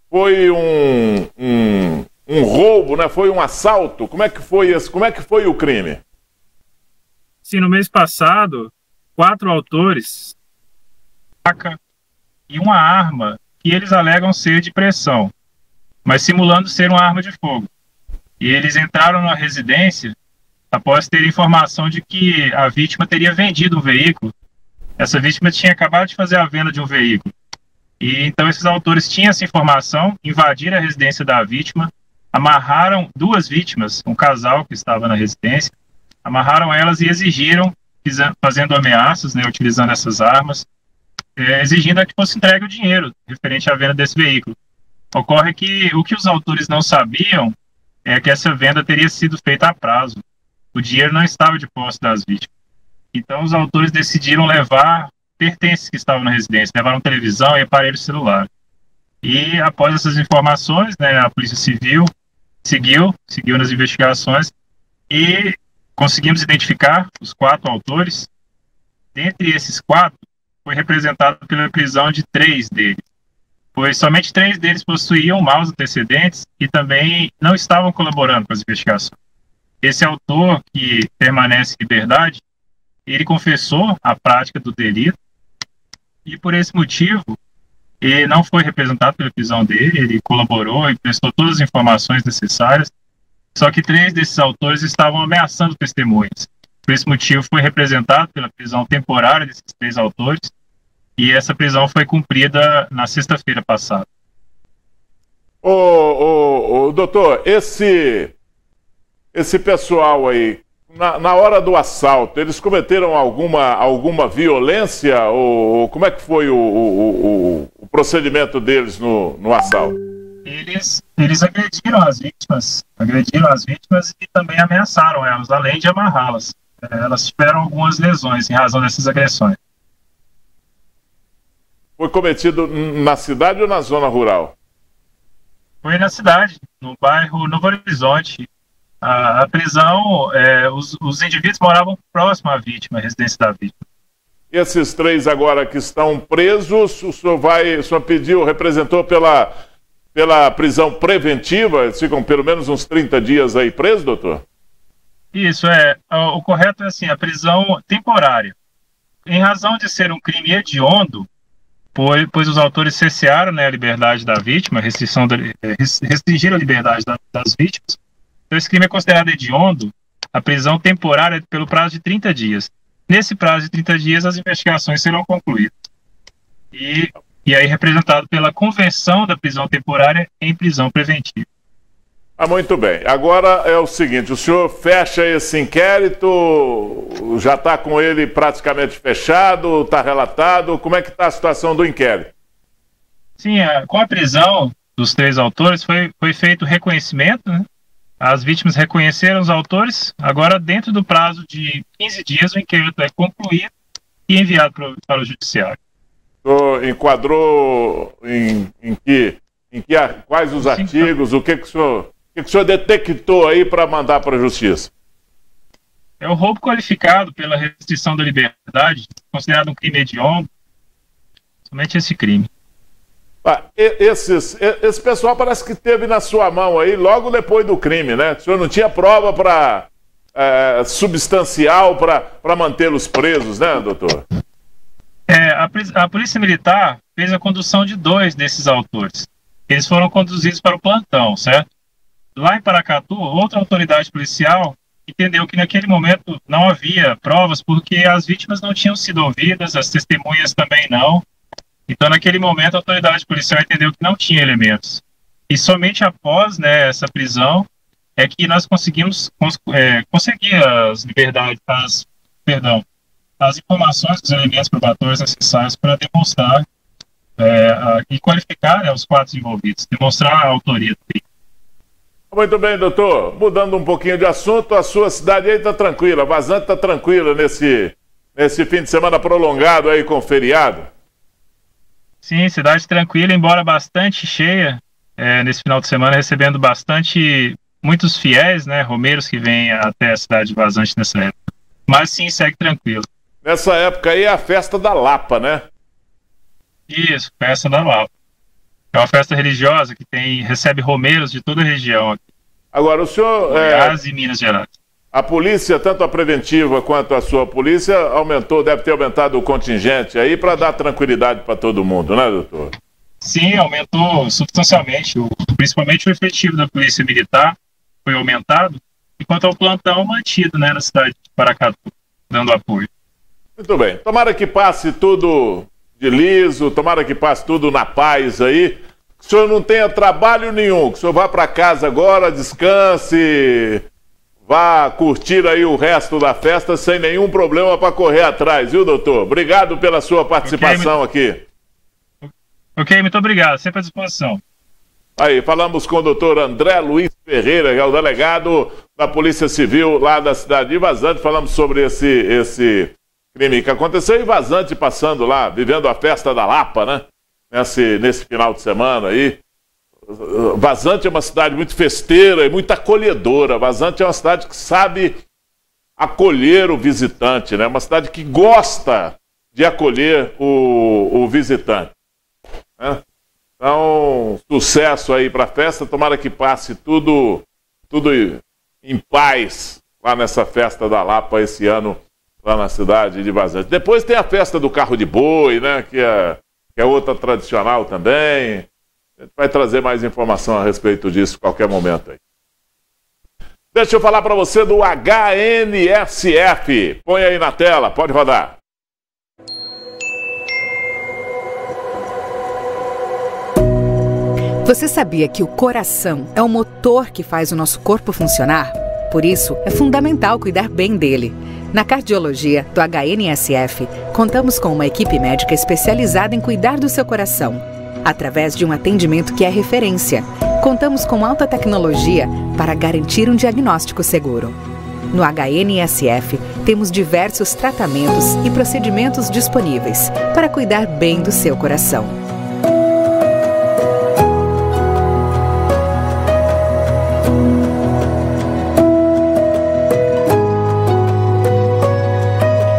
Foi um, um, um roubo, né? Foi um assalto. Como é que foi esse? Como é que foi o crime? Sim, no mês passado, quatro autores, faca e uma arma que eles alegam ser de pressão, mas simulando ser uma arma de fogo. E eles entraram na residência após ter informação de que a vítima teria vendido um veículo. Essa vítima tinha acabado de fazer a venda de um veículo. E então esses autores tinham essa informação, invadiram a residência da vítima, amarraram duas vítimas, um casal que estava na residência, amarraram elas e exigiram, fazendo ameaças, né, utilizando essas armas, eh, exigindo que fosse entregue o dinheiro referente à venda desse veículo. Ocorre que o que os autores não sabiam é que essa venda teria sido feita a prazo. O dinheiro não estava de posse das vítimas. Então os autores decidiram levar pertences que estavam na residência, levaram televisão e aparelho celular. E após essas informações, né, a Polícia Civil seguiu, seguiu nas investigações e conseguimos identificar os quatro autores. Dentre esses quatro, foi representado pela prisão de três deles, pois somente três deles possuíam maus antecedentes e também não estavam colaborando com as investigações. Esse autor, que permanece em liberdade, ele confessou a prática do delito e, por esse motivo, ele não foi representado pela prisão dele, ele colaborou e prestou todas as informações necessárias, só que três desses autores estavam ameaçando testemunhas. Por esse motivo, foi representado pela prisão temporária desses três autores e essa prisão foi cumprida na sexta-feira passada. Ô, ô, doutor, esse, esse pessoal aí, na, na, hora do assalto, eles cometeram alguma, alguma violência? Ou como é que foi o, o, o, o procedimento deles no, no assalto? Eles, eles agrediram as vítimas, agrediram as vítimas e também ameaçaram elas, além de amarrá-las. É, elas tiveram algumas lesões em razão dessas agressões. Foi cometido na cidade ou na zona rural? Foi na cidade, no bairro Novo Horizonte. A, a prisão, é, os, os indivíduos moravam próximo à vítima, à residência da vítima. Esses três agora que estão presos, o senhor vai, o senhor pediu, representou pela, pela prisão preventiva, eles ficam pelo menos uns 30 dias aí presos, doutor? Isso, é. O correto é assim, a prisão temporária. Em razão de ser um crime hediondo, pois, pois os autores cessearam né, a liberdade da vítima, restrição da, é, restringiram a liberdade da, das vítimas. Então, esse crime é considerado hediondo, a prisão temporária é pelo prazo de 30 dias. Nesse prazo de 30 dias, as investigações serão concluídas. E, e aí, representado pela conversão da prisão temporária em prisão preventiva. Ah, muito bem. Agora é o seguinte: o senhor fecha esse inquérito, já está com ele praticamente fechado, está relatado. Como é que está a situação do inquérito? Sim, é, com a prisão dos três autores foi, foi feito reconhecimento, né? As vítimas reconheceram os autores. Agora, dentro do prazo de 15 dias, o inquérito é concluído e enviado para, para o judiciário. O senhor enquadrou em, em que, em que quais os artigos, o que, que o senhor que o senhor detectou aí para mandar para a justiça? É o roubo qualificado pela restrição da liberdade, considerado um crime hediondo. Somente esse crime. Ah, esses, esse pessoal parece que teve na sua mão aí logo depois do crime, né? O senhor não tinha prova para é, substancial para mantê-los presos, né, doutor? É, a, a Polícia Militar fez a condução de dois desses autores. Eles foram conduzidos para o plantão, certo? Lá em Paracatu, outra autoridade policial entendeu que naquele momento não havia provas porque as vítimas não tinham sido ouvidas, as testemunhas também não. Então, naquele momento, a autoridade policial entendeu que não tinha elementos. E somente após né, essa prisão é que nós conseguimos é, conseguir as liberdades, as, perdão, as informações, os elementos probatórios necessários para demonstrar é, a, e qualificar né, os quatro envolvidos, demonstrar a autoria do. Muito bem, doutor. Mudando um pouquinho de assunto, a sua cidade aí está tranquila, Vazante está tranquila nesse, nesse fim de semana prolongado aí com feriado? Sim, cidade tranquila, embora bastante cheia é, nesse final de semana, recebendo bastante, muitos fiéis, né, romeiros que vêm até a cidade de Vazante nessa época. Mas sim, segue tranquilo. Nessa época aí é a festa da Lapa, né? Isso, festa da Lapa. É uma festa religiosa que tem recebe romeiros de toda a região. Aqui. Agora, o senhor. Goiás é, e Minas Gerais. A polícia, tanto a preventiva quanto a sua polícia, aumentou, deve ter aumentado o contingente aí para dar tranquilidade para todo mundo, né, doutor? Sim, aumentou substancialmente. O, principalmente o efetivo da Polícia Militar foi aumentado, enquanto ao plantão mantido né, na cidade de Paracatu, dando apoio. Muito bem. Tomara que passe tudo de liso, tomara que passe tudo na paz aí. Que o senhor não tenha trabalho nenhum, que o senhor vá para casa agora, descanse, vá curtir aí o resto da festa sem nenhum problema para correr atrás, viu, doutor? Obrigado pela sua participação okay, aqui. Ok, muito obrigado, sempre à disposição. Aí, falamos com o doutor André Luiz Ferreira, que é o delegado da Polícia Civil lá da cidade de Vazante. Falamos sobre esse, esse crime que aconteceu e Vazante passando lá, vivendo a festa da Lapa, né? Nesse, nesse final de semana aí. Vazante é uma cidade muito festeira e muito acolhedora. Vazante é uma cidade que sabe acolher o visitante, né? Uma cidade que gosta de acolher o, o visitante. Né? Então, sucesso aí para a festa. Tomara que passe tudo, tudo em paz lá nessa festa da Lapa esse ano lá na cidade de Vazante. Depois tem a festa do carro de boi, né? Que é, que é outra tradicional também. A gente vai trazer mais informação a respeito disso a qualquer momento aí. Deixa eu falar para você do HNSF. Põe aí na tela, pode rodar. Você sabia que o coração é o motor que faz o nosso corpo funcionar? Por isso, é fundamental cuidar bem dele. Na cardiologia do HNSF, contamos com uma equipe médica especializada em cuidar do seu coração, através de um atendimento que é referência. Contamos com alta tecnologia para garantir um diagnóstico seguro. No HNSF, temos diversos tratamentos e procedimentos disponíveis para cuidar bem do seu coração.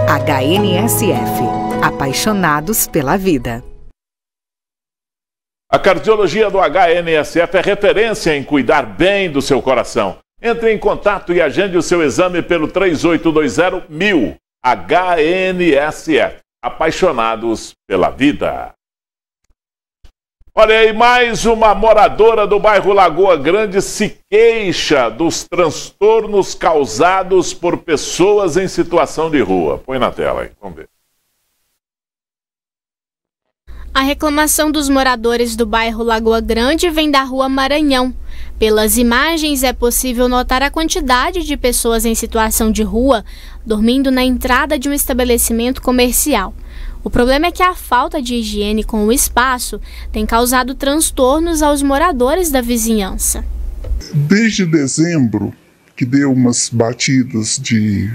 HNSF Apaixonados pela Vida. A cardiologia do HNSF é referência em cuidar bem do seu coração. Entre em contato e agende o seu exame pelo 3820-1000. HNSF. Apaixonados pela vida. Olha aí, mais uma moradora do bairro Lagoa Grande se queixa dos transtornos causados por pessoas em situação de rua. Põe na tela aí, vamos ver. A reclamação dos moradores do bairro Lagoa Grande vem da rua Maranhão. Pelas imagens é possível notar a quantidade de pessoas em situação de rua dormindo na entrada de um estabelecimento comercial. O problema é que a falta de higiene com o espaço tem causado transtornos aos moradores da vizinhança. Desde dezembro, que deu umas batidas de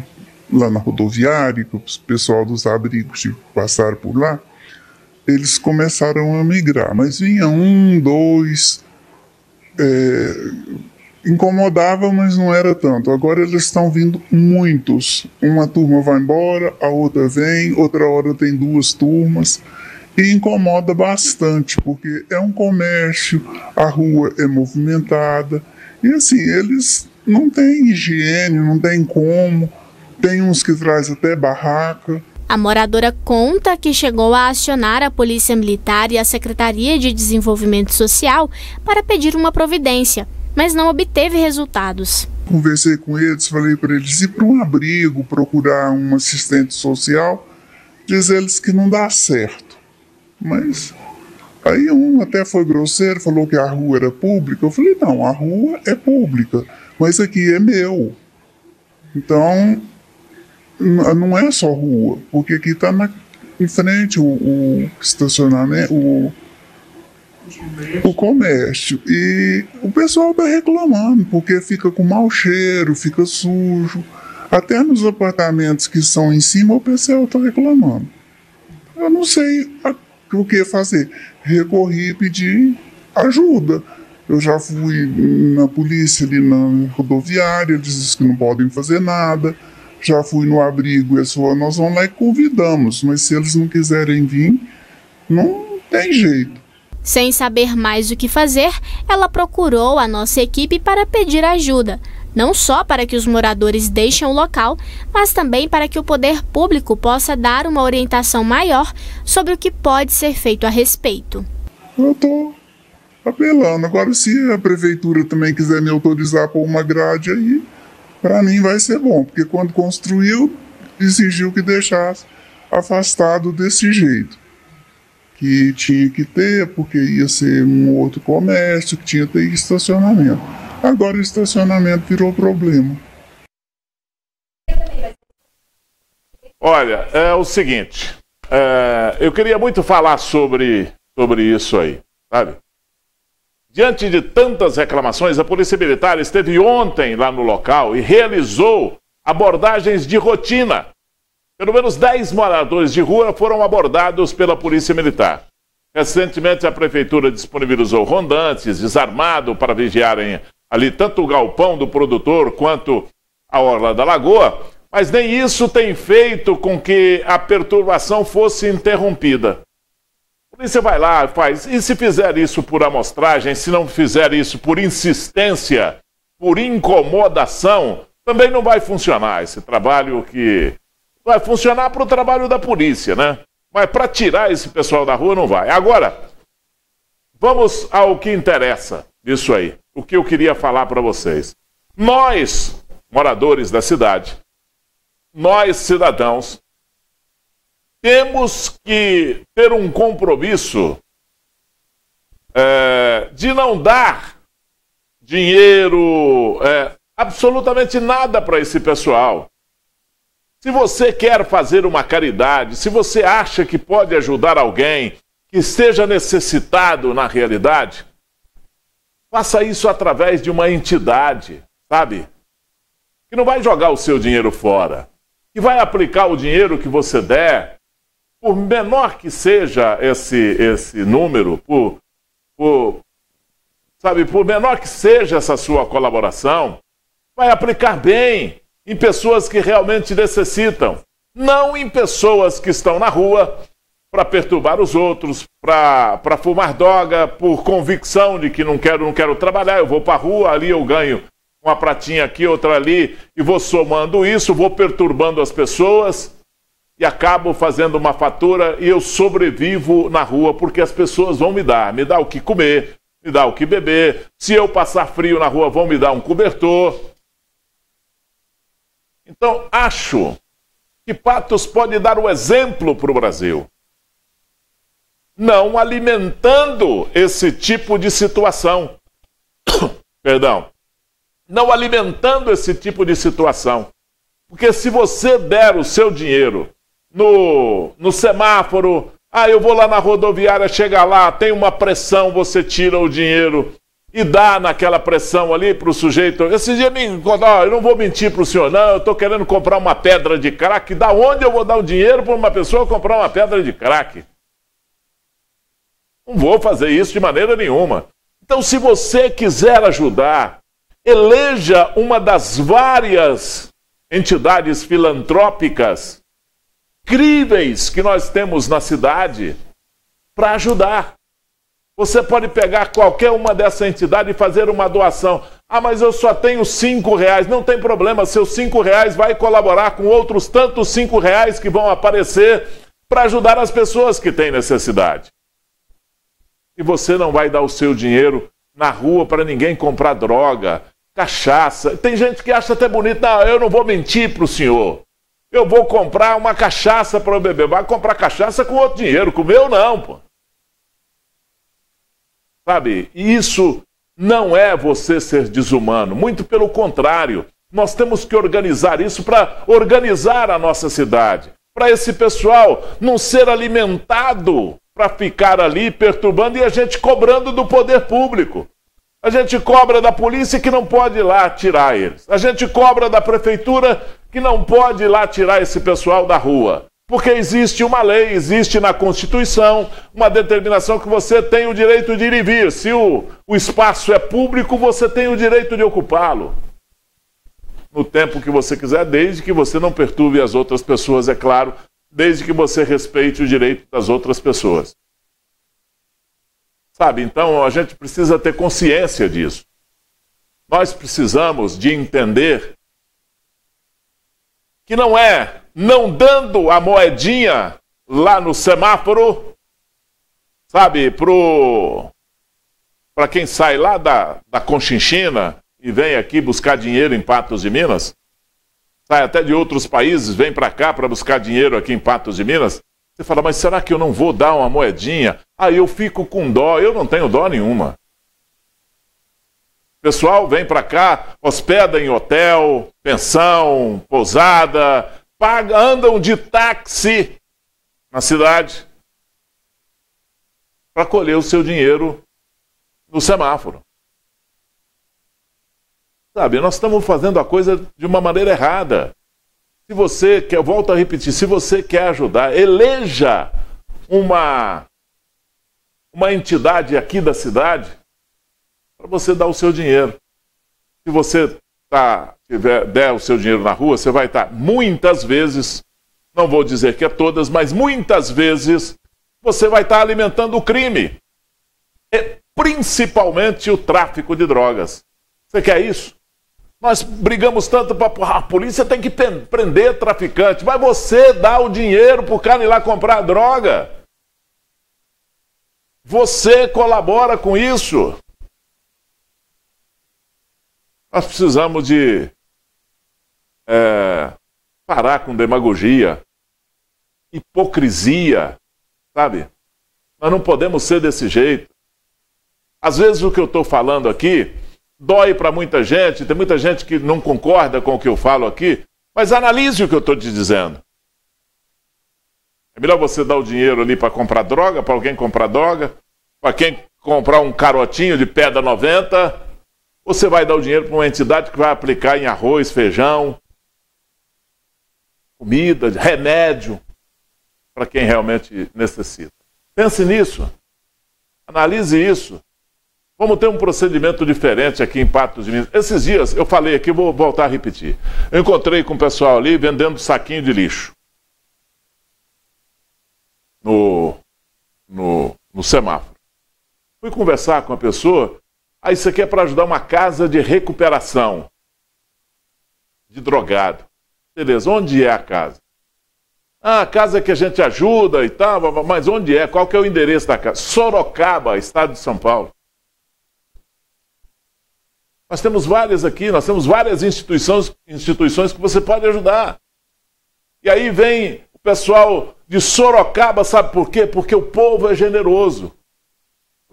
lá na rodoviária, que o pessoal dos abrigos passaram por lá, eles começaram a migrar, mas vinha um, dois, é, incomodava, mas não era tanto. Agora eles estão vindo muitos. Uma turma vai embora, a outra vem, outra hora tem duas turmas. E incomoda bastante, porque é um comércio, a rua é movimentada. E assim, eles não têm higiene, não tem como. Tem uns que traz até barraca. A moradora conta que chegou a acionar a Polícia Militar e a Secretaria de Desenvolvimento Social para pedir uma providência, mas não obteve resultados. Conversei com eles, falei para eles ir para um abrigo, procurar um assistente social, diz eles que não dá certo. Mas aí um até foi grosseiro, falou que a rua era pública. Eu falei, não, a rua é pública, mas aqui é meu. Então não é só rua, porque aqui está em frente o, o estacionamento, o, o comércio. E o pessoal está reclamando, porque fica com mau cheiro, fica sujo. Até nos apartamentos que são em cima, o pessoal está reclamando. Eu não sei a, o que fazer. Recorri e pedi ajuda. Eu já fui na polícia ali na rodoviária, eles disseram que não podem fazer nada já fui no abrigo, eles falaram, nós vamos lá e convidamos, mas se eles não quiserem vir, não tem jeito. Sem saber mais o que fazer, ela procurou a nossa equipe para pedir ajuda, não só para que os moradores deixem o local, mas também para que o poder público possa dar uma orientação maior sobre o que pode ser feito a respeito. Eu estou apelando. Agora, se a prefeitura também quiser me autorizar por uma grade aí, para mim vai ser bom, porque quando construiu, exigiu que deixasse afastado desse jeito. Que tinha que ter, porque ia ser um outro comércio, que tinha que ter estacionamento. Agora o estacionamento virou problema. Olha, é o seguinte, é, eu queria muito falar sobre, sobre isso aí, sabe? Diante de tantas reclamações, a Polícia Militar esteve ontem lá no local e realizou abordagens de rotina. Pelo menos 10 moradores de rua foram abordados pela Polícia Militar. Recentemente, a Prefeitura disponibilizou rondantes, desarmado, para vigiarem ali tanto o galpão do produtor quanto a orla da lagoa, mas nem isso tem feito com que a perturbação fosse interrompida. Polícia vai lá, faz. E se fizer isso por amostragem, se não fizer isso por insistência, por incomodação, também não vai funcionar esse trabalho que. Vai funcionar para o trabalho da polícia, né? Mas para tirar esse pessoal da rua não vai. Agora, vamos ao que interessa disso aí. O que eu queria falar para vocês. Nós, moradores da cidade, nós cidadãos, temos que ter um compromisso é, de não dar dinheiro, é, absolutamente nada para esse pessoal. Se você quer fazer uma caridade, se você acha que pode ajudar alguém que esteja necessitado na realidade, faça isso através de uma entidade, sabe? Que não vai jogar o seu dinheiro fora, que vai aplicar o dinheiro que você der, por menor que seja esse, esse número, por, por, sabe, por menor que seja essa sua colaboração, vai aplicar bem em pessoas que realmente necessitam, não em pessoas que estão na rua para perturbar os outros, para fumar droga, por convicção de que não quero, não quero trabalhar, eu vou para a rua, ali eu ganho uma pratinha aqui, outra ali, e vou somando isso, vou perturbando as pessoas e acabo fazendo uma fatura e eu sobrevivo na rua porque as pessoas vão me dar, me dar o que comer, me dar o que beber. Se eu passar frio na rua, vão me dar um cobertor. Então, acho que Patos pode dar o exemplo para o Brasil. Não alimentando esse tipo de situação. [COUGHS] Perdão. Não alimentando esse tipo de situação. Porque se você der o seu dinheiro no, no semáforo, ah, eu vou lá na rodoviária, chega lá, tem uma pressão, você tira o dinheiro e dá naquela pressão ali para o sujeito. Esse dia me ó, eu não vou mentir para o senhor, não, eu estou querendo comprar uma pedra de crack. Da onde eu vou dar o dinheiro para uma pessoa comprar uma pedra de crack? Não vou fazer isso de maneira nenhuma. Então, se você quiser ajudar, eleja uma das várias entidades filantrópicas críveis que nós temos na cidade para ajudar. Você pode pegar qualquer uma dessa entidade e fazer uma doação. Ah, mas eu só tenho cinco reais. Não tem problema, seus cinco reais vai colaborar com outros tantos cinco reais que vão aparecer para ajudar as pessoas que têm necessidade. E você não vai dar o seu dinheiro na rua para ninguém comprar droga, cachaça. Tem gente que acha até bonito. Não, eu não vou mentir para o senhor. Eu vou comprar uma cachaça para eu beber. Vai comprar cachaça com outro dinheiro, com o meu não, pô. Sabe? Isso não é você ser desumano, muito pelo contrário. Nós temos que organizar isso para organizar a nossa cidade, para esse pessoal não ser alimentado para ficar ali perturbando e a gente cobrando do poder público. A gente cobra da polícia que não pode ir lá tirar eles. A gente cobra da prefeitura que não pode ir lá tirar esse pessoal da rua. Porque existe uma lei, existe na Constituição uma determinação que você tem o direito de ir e vir. Se o, o espaço é público, você tem o direito de ocupá-lo. No tempo que você quiser, desde que você não perturbe as outras pessoas, é claro, desde que você respeite o direito das outras pessoas. Sabe, então a gente precisa ter consciência disso. Nós precisamos de entender que não é não dando a moedinha lá no semáforo, sabe, pro para quem sai lá da, da Conchinchina e vem aqui buscar dinheiro em Patos de Minas, sai até de outros países, vem para cá para buscar dinheiro aqui em Patos de Minas, você fala, mas será que eu não vou dar uma moedinha? Aí eu fico com dó, eu não tenho dó nenhuma. Pessoal vem para cá, hospeda em hotel, pensão, pousada, paga, andam de táxi na cidade para colher o seu dinheiro no semáforo. Sabe, nós estamos fazendo a coisa de uma maneira errada. Se você quer, volto a repetir, se você quer ajudar, eleja uma uma entidade aqui da cidade para você dar o seu dinheiro. Se você tá, tiver, der o seu dinheiro na rua, você vai estar tá, muitas vezes, não vou dizer que é todas, mas muitas vezes você vai estar tá alimentando o crime. E principalmente o tráfico de drogas. Você quer isso? Nós brigamos tanto para ah, a polícia tem que prender traficante, mas você dá o dinheiro para o cara ir lá comprar droga. Você colabora com isso. Nós precisamos de é, parar com demagogia, hipocrisia, sabe? Nós não podemos ser desse jeito. Às vezes o que eu estou falando aqui dói para muita gente, tem muita gente que não concorda com o que eu falo aqui, mas analise o que eu estou te dizendo. É melhor você dar o dinheiro ali para comprar droga, para alguém comprar droga, para quem comprar um carotinho de pedra 90, você vai dar o dinheiro para uma entidade que vai aplicar em arroz, feijão, comida, remédio, para quem realmente necessita. Pense nisso. Analise isso. Vamos ter um procedimento diferente aqui em Patos de Minas. Esses dias, eu falei aqui, vou voltar a repetir. Eu encontrei com o pessoal ali vendendo saquinho de lixo. No, no, no semáforo. Fui conversar com a pessoa. Ah, isso aqui é para ajudar uma casa de recuperação de drogado. Beleza, onde é a casa? Ah, a casa que a gente ajuda e tal, mas onde é? Qual que é o endereço da casa? Sorocaba, estado de São Paulo. Nós temos várias aqui, nós temos várias instituições, instituições que você pode ajudar. E aí vem o pessoal de Sorocaba, sabe por quê? Porque o povo é generoso.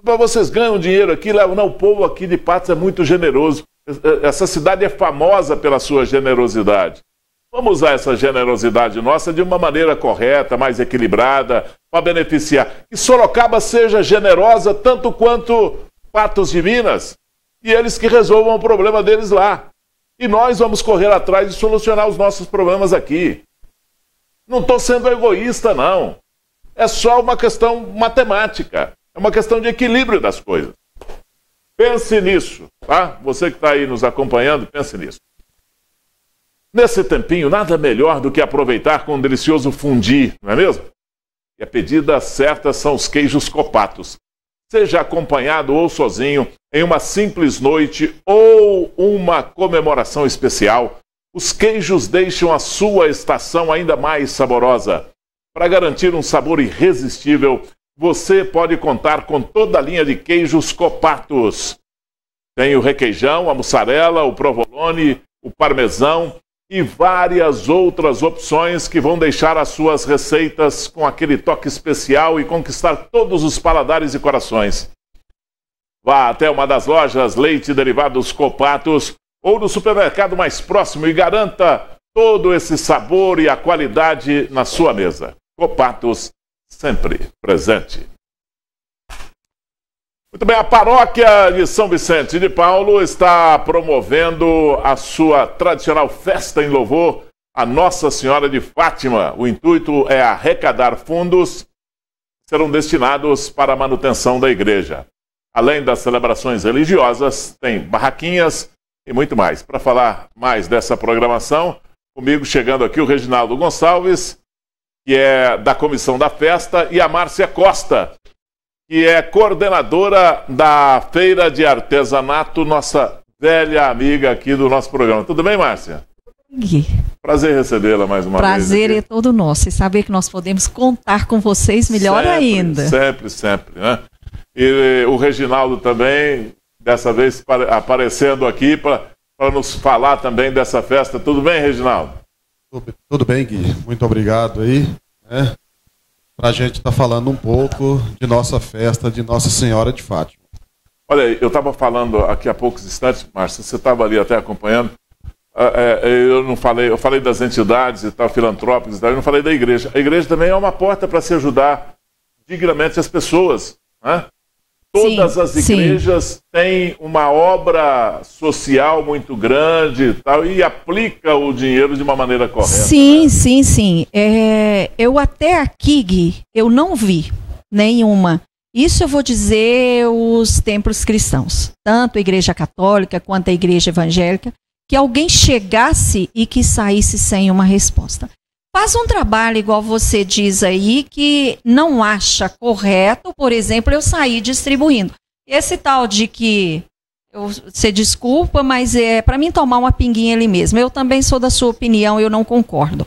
Vocês ganham dinheiro aqui, levam. Não, o povo aqui de Patos é muito generoso. Essa cidade é famosa pela sua generosidade. Vamos usar essa generosidade nossa de uma maneira correta, mais equilibrada, para beneficiar. Que Sorocaba seja generosa tanto quanto Patos de Minas e eles que resolvam o problema deles lá. E nós vamos correr atrás de solucionar os nossos problemas aqui. Não estou sendo egoísta, não. É só uma questão matemática. É uma questão de equilíbrio das coisas. Pense nisso, tá? Você que está aí nos acompanhando, pense nisso. Nesse tempinho, nada melhor do que aproveitar com um delicioso fundi, não é mesmo? E a pedida certa são os queijos copatos seja acompanhado ou sozinho, em uma simples noite ou uma comemoração especial, os queijos deixam a sua estação ainda mais saborosa. Para garantir um sabor irresistível, você pode contar com toda a linha de queijos copatos. Tem o requeijão, a mussarela, o provolone, o parmesão e várias outras opções que vão deixar as suas receitas com aquele toque especial e conquistar todos os paladares e corações. Vá até uma das lojas Leite Derivados Copatos ou no supermercado mais próximo e garanta todo esse sabor e a qualidade na sua mesa. Copatos sempre presente. Muito bem, a paróquia de São Vicente de Paulo está promovendo a sua tradicional festa em louvor a Nossa Senhora de Fátima. O intuito é arrecadar fundos que serão destinados para a manutenção da igreja. Além das celebrações religiosas, tem barraquinhas e muito mais. Para falar mais dessa programação, comigo chegando aqui o Reginaldo Gonçalves, que é da comissão da festa, e a Márcia Costa, que é coordenadora da Feira de Artesanato, nossa velha amiga aqui do nosso programa. Tudo bem, Márcia? Gui. Prazer recebê-la mais uma Prazer vez. Prazer é todo nosso. E saber que nós podemos contar com vocês melhor sempre, ainda. Sempre, sempre. Né? E o Reginaldo também, dessa vez aparecendo aqui para nos falar também dessa festa. Tudo bem, Reginaldo? Tudo, bem, Gui. Muito obrigado aí. Né? para a gente estar tá falando um pouco de nossa festa de Nossa Senhora de Fátima. Olha, eu estava falando aqui há poucos instantes, Márcia, você estava ali até acompanhando. É, eu não falei, eu falei das entidades e tal, filantrópicas e tal, eu não falei da igreja. A igreja também é uma porta para se ajudar dignamente as pessoas. Né? Todas sim, as igrejas sim. têm uma obra social muito grande e tal, e aplica o dinheiro de uma maneira correta. Sim, né? sim, sim. É, eu até aqui, Gui, eu não vi nenhuma. Isso eu vou dizer os templos cristãos, tanto a igreja católica quanto a igreja evangélica, que alguém chegasse e que saísse sem uma resposta. Faz um trabalho, igual você diz aí, que não acha correto, por exemplo, eu sair distribuindo. Esse tal de que eu, você desculpa, mas é para mim tomar uma pinguinha ali mesmo. Eu também sou da sua opinião, eu não concordo.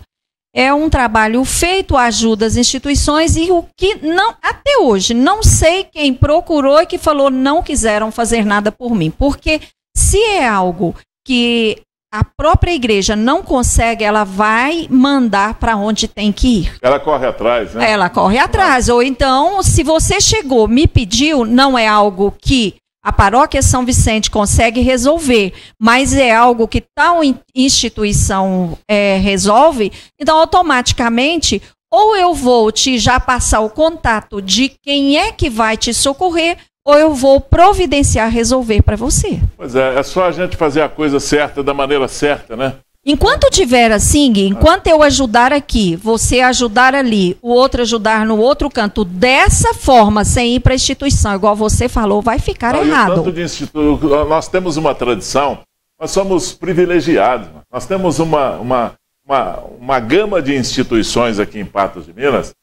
É um trabalho feito, ajuda as instituições e o que não até hoje não sei quem procurou e que falou não quiseram fazer nada por mim, porque se é algo que a própria igreja não consegue, ela vai mandar para onde tem que ir. Ela corre atrás, né? Ela corre atrás. Ou então, se você chegou, me pediu, não é algo que a paróquia São Vicente consegue resolver, mas é algo que tal instituição é, resolve, então automaticamente ou eu vou te já passar o contato de quem é que vai te socorrer, ou eu vou providenciar resolver para você. Pois é, é só a gente fazer a coisa certa da maneira certa, né? Enquanto tiver assim, enquanto eu ajudar aqui, você ajudar ali, o outro ajudar no outro canto, dessa forma, sem ir para a instituição, igual você falou, vai ficar Não, errado. Institu... Nós temos uma tradição, nós somos privilegiados, nós temos uma, uma, uma, uma gama de instituições aqui em Patos de Minas,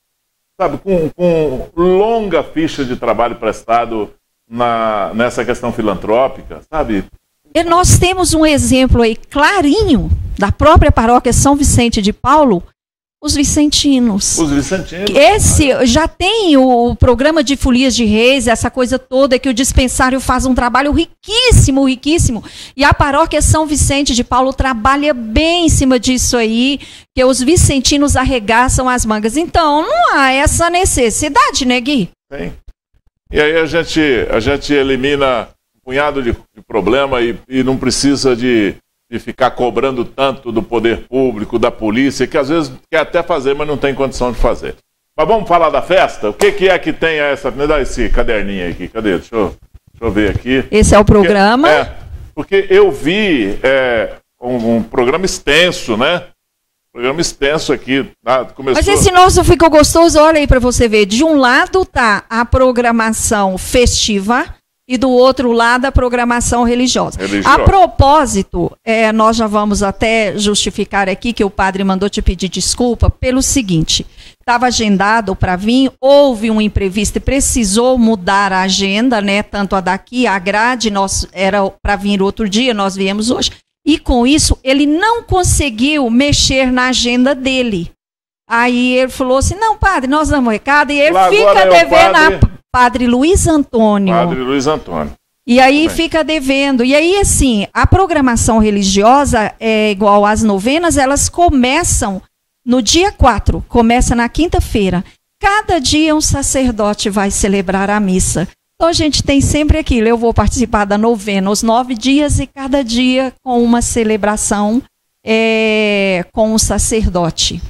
sabe, com, com longa ficha de trabalho prestado na, nessa questão filantrópica, sabe? E nós temos um exemplo aí clarinho da própria paróquia São Vicente de Paulo, os vicentinos. Os vicentinos. Esse já tem o programa de folias de reis, essa coisa toda que o dispensário faz um trabalho riquíssimo, riquíssimo. E a paróquia São Vicente de Paulo trabalha bem em cima disso aí, que os vicentinos arregaçam as mangas. Então, não há essa necessidade, né, Gui? Tem. E aí a gente, a gente elimina um punhado de, de problema e, e não precisa de de ficar cobrando tanto do poder público, da polícia, que às vezes quer até fazer, mas não tem condição de fazer. Mas vamos falar da festa? O que, que é que tem essa. Me dá esse caderninho aqui, cadê? Deixa eu, deixa eu ver aqui. Esse é o programa? Porque, é, porque eu vi é, um, um, programa extenso, né? Programa extenso aqui. Tá? Começou... Mas esse nosso ficou gostoso, olha aí para você ver. De um lado tá a programação festiva e do outro lado a programação religiosa. religiosa. A propósito, é, nós já vamos até justificar aqui que o padre mandou te pedir desculpa pelo seguinte: estava agendado para vir, houve um imprevisto e precisou mudar a agenda, né? Tanto a daqui, a grade, nós era para vir outro dia, nós viemos hoje. E com isso, ele não conseguiu mexer na agenda dele. Aí ele falou assim: não, padre, nós damos recado, e ele Lá fica devendo padre... a Padre Luiz Antônio. Padre Luiz Antônio. E aí fica devendo. E aí, assim, a programação religiosa é igual às novenas, elas começam no dia 4, começa na quinta-feira. Cada dia um sacerdote vai celebrar a missa. Então a gente tem sempre aquilo. Eu vou participar da novena os nove dias e cada dia com uma celebração é, com o sacerdote.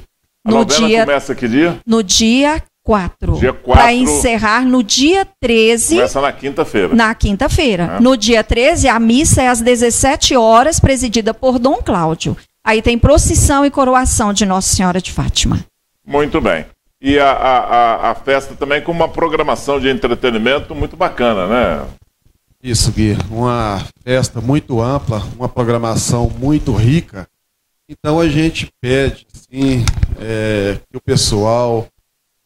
A no novena dia, começa que dia? No dia 4. Dia 4. Para encerrar no dia 13. Começa na quinta-feira. Na quinta-feira. É. No dia 13, a missa é às 17 horas, presidida por Dom Cláudio. Aí tem procissão e coroação de Nossa Senhora de Fátima. Muito bem. E a, a, a festa também com uma programação de entretenimento muito bacana, né? Isso, Gui. Uma festa muito ampla, uma programação muito rica. Então a gente pede, sim, é, que o pessoal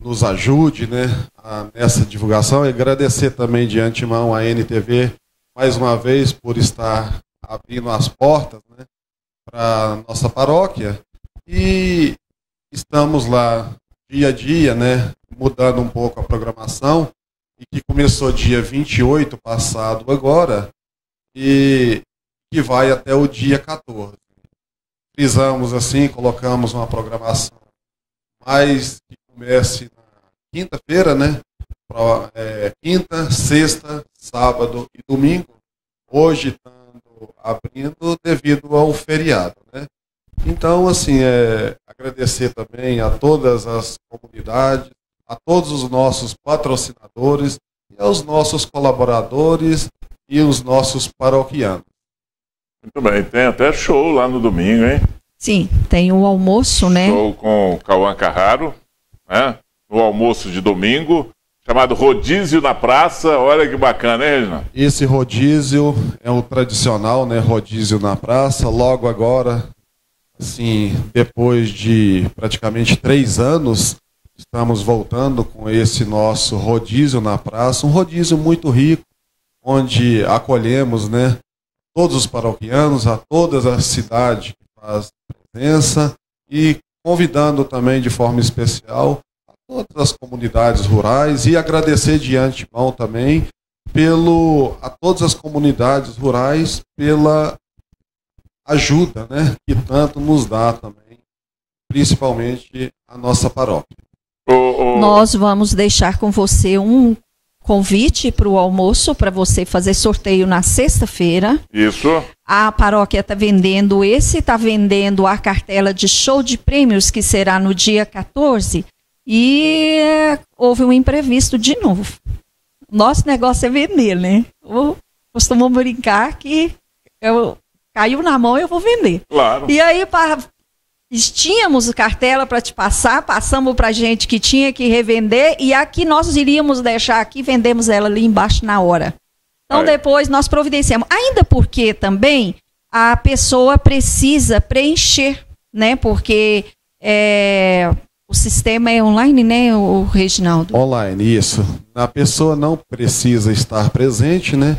nos ajude né, a, nessa divulgação e agradecer também de antemão a NTV mais uma vez por estar abrindo as portas né, para nossa paróquia e estamos lá dia a dia, né, mudando um pouco a programação e que começou dia 28 passado agora e que vai até o dia 14. Frisamos assim, colocamos uma programação mais que comece quinta-feira, né? Pra, é, quinta, sexta, sábado e domingo. Hoje estando abrindo devido ao feriado, né? Então, assim, é, agradecer também a todas as comunidades, a todos os nossos patrocinadores e aos nossos colaboradores e os nossos paroquianos. Muito bem, tem até show lá no domingo, hein? Sim, tem o almoço, né? Show com o Cauã Carraro né? No almoço de domingo, chamado Rodízio na Praça. Olha que bacana, hein, Regina? Esse rodízio é o tradicional, né? Rodízio na Praça. Logo agora, assim, depois de praticamente três anos, estamos voltando com esse nosso rodízio na praça. Um rodízio muito rico, onde acolhemos, né? Todos os paroquianos, a toda a cidade que faz presença e convidando também de forma especial todas as comunidades rurais e agradecer de antemão também pelo a todas as comunidades rurais pela ajuda, né, que tanto nos dá também, principalmente a nossa paróquia. Nós vamos deixar com você um convite para o almoço para você fazer sorteio na sexta-feira. Isso. A paróquia está vendendo esse, está vendendo a cartela de show de prêmios que será no dia 14 e houve um imprevisto de novo. Nosso negócio é vender, né? Eu costumo brincar que eu caiu na mão eu vou vender. Claro. E aí para tínhamos cartela para te passar, passamos para gente que tinha que revender e aqui nós iríamos deixar aqui, vendemos ela ali embaixo na hora. Então Aí. depois nós providenciamos. Ainda porque também a pessoa precisa preencher, né? Porque é, o sistema é online, né, o Reginaldo? Online, isso. A pessoa não precisa estar presente, né?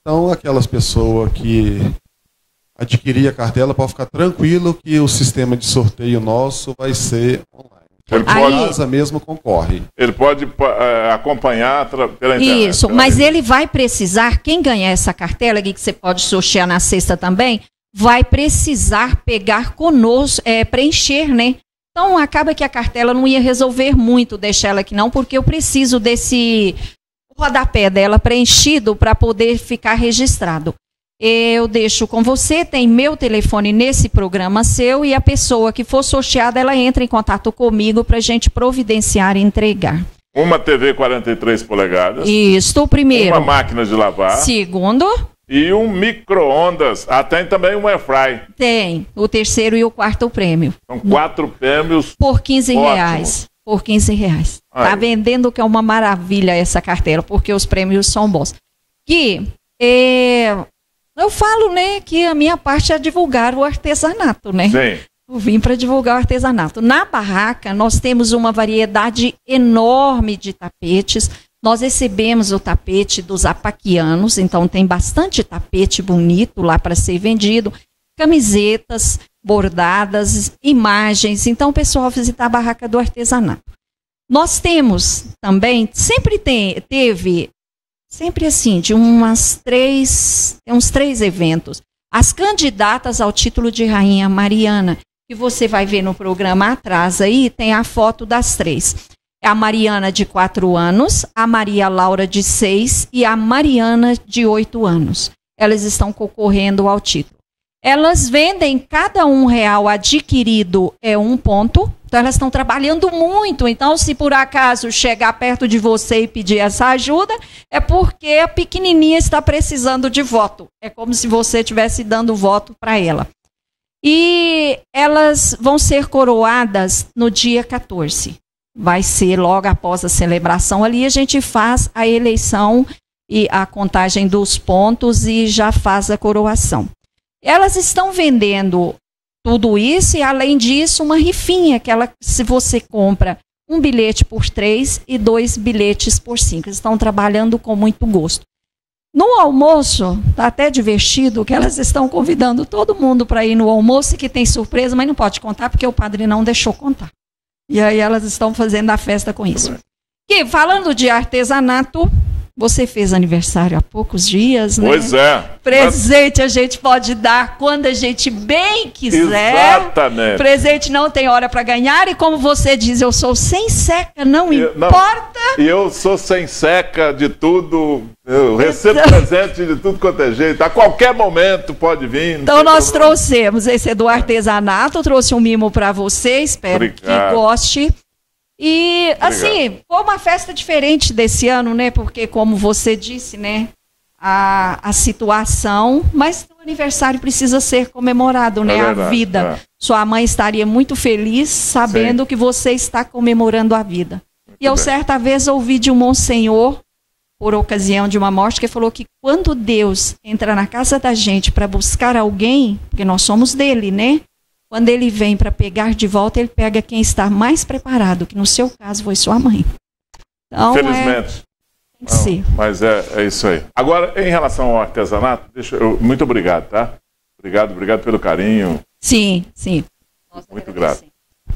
Então, aquelas pessoas que adquirir a cartela pode ficar tranquilo que o sistema de sorteio nosso vai ser online. Ele De pode- casa mesmo concorre. Ele pode eh, acompanhar tra- pela internet. Isso, pela mas ele vai precisar, quem ganhar essa cartela, que você pode sortear na sexta também, vai precisar pegar conosco, é, preencher, né? Então acaba que a cartela não ia resolver muito deixar ela aqui não, porque eu preciso desse rodapé dela preenchido para poder ficar registrado. Eu deixo com você, tem meu telefone nesse programa seu e a pessoa que for sorteada, ela entra em contato comigo para a gente providenciar e entregar. Uma TV 43 polegadas. Isso, primeiro. Uma máquina de lavar. Segundo, E um micro-ondas. Ah, tem também um airfry. tem o terceiro e o quarto prêmio. São quatro prêmios. Por 15 Ótimo. reais. Por 15 reais. Aí. Tá vendendo que é uma maravilha essa carteira, porque os prêmios são bons. Que é, eu falo, né, que a minha parte é divulgar o artesanato, né? Sim. Eu vim para divulgar o artesanato. Na barraca, nós temos uma variedade enorme de tapetes. Nós recebemos o tapete dos apaquianos, então tem bastante tapete bonito lá para ser vendido. Camisetas bordadas, imagens. Então, o pessoal visitar a barraca do artesanato. Nós temos também, sempre tem, teve, sempre assim, de umas três, uns três eventos. As candidatas ao título de Rainha Mariana, que você vai ver no programa atrás aí, tem a foto das três. É a Mariana de quatro anos, a Maria Laura de seis e a Mariana de oito anos. Elas estão concorrendo ao título. Elas vendem cada um real adquirido é um ponto. Então elas estão trabalhando muito. Então, se por acaso chegar perto de você e pedir essa ajuda, é porque a pequenininha está precisando de voto. É como se você estivesse dando voto para ela. E elas vão ser coroadas no dia 14. Vai ser logo após a celebração ali, a gente faz a eleição e a contagem dos pontos e já faz a coroação. Elas estão vendendo tudo isso e, além disso, uma rifinha, que ela, se você compra um bilhete por três e dois bilhetes por cinco. Estão trabalhando com muito gosto. No almoço, está até divertido que elas estão convidando todo mundo para ir no almoço que tem surpresa, mas não pode contar porque o padre não deixou contar. E aí elas estão fazendo a festa com isso. E falando de artesanato, você fez aniversário há poucos dias, né? Pois é. Presente a gente pode dar quando a gente bem quiser. Exatamente. Presente não tem hora para ganhar e como você diz, eu sou sem seca, não Eu- importa. E eu sou sem seca de tudo. Eu recebo [LAUGHS] presente de tudo quanto é jeito. A qualquer momento pode vir. Então nós problema. trouxemos esse é do artesanato, trouxe um mimo para você, espero Obrigado. que goste. E assim, foi uma festa diferente desse ano, né? Porque como você disse, né? A, a situação, mas o aniversário precisa ser comemorado, né? É a verdade, vida. é. Sua mãe estaria muito feliz sabendo que você está comemorando a vida. e eu bem. certa vez ouvi de um monsenhor por ocasião de uma morte, que falou que quando Deus entra na casa da gente para buscar alguém, porque nós somos dele, né? Quando ele vem para pegar de volta, ele pega quem está mais preparado, que no seu caso foi sua mãe. Então, é, Infelizmente. tem que ser. Mas é, é isso aí. Agora, em relação ao artesanato, deixa eu, muito obrigado, tá? Obrigado, obrigado pelo carinho. Sim, sim. Muito grato.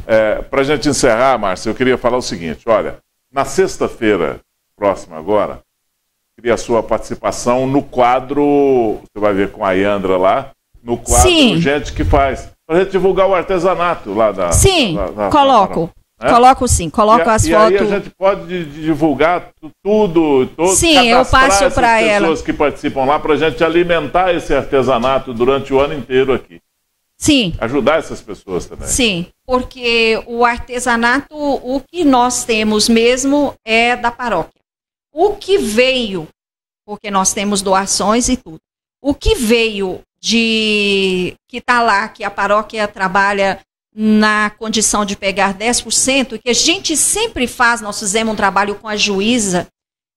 É, Para a gente encerrar, Márcia, eu queria falar o seguinte: olha, na sexta-feira próxima agora, queria a sua participação no quadro, você vai ver com a Yandra lá, no quadro Sim. Gente que Faz, para gente divulgar o artesanato lá da. Sim, da- da- coloco. né? Coloco sim, coloco e, as e fotos. aí a gente pode di- divulgar tu- tudo, todo, Sim, eu passo pra ela. pessoas que participam lá para a gente alimentar esse artesanato durante o ano inteiro aqui. Sim. Ajudar essas pessoas também. Sim, porque o artesanato, o que nós temos mesmo é da paróquia. O que veio, porque nós temos doações e tudo, o que veio de que está lá, que a paróquia trabalha na condição de pegar 10%, e que a gente sempre faz, nós fizemos um trabalho com a juíza,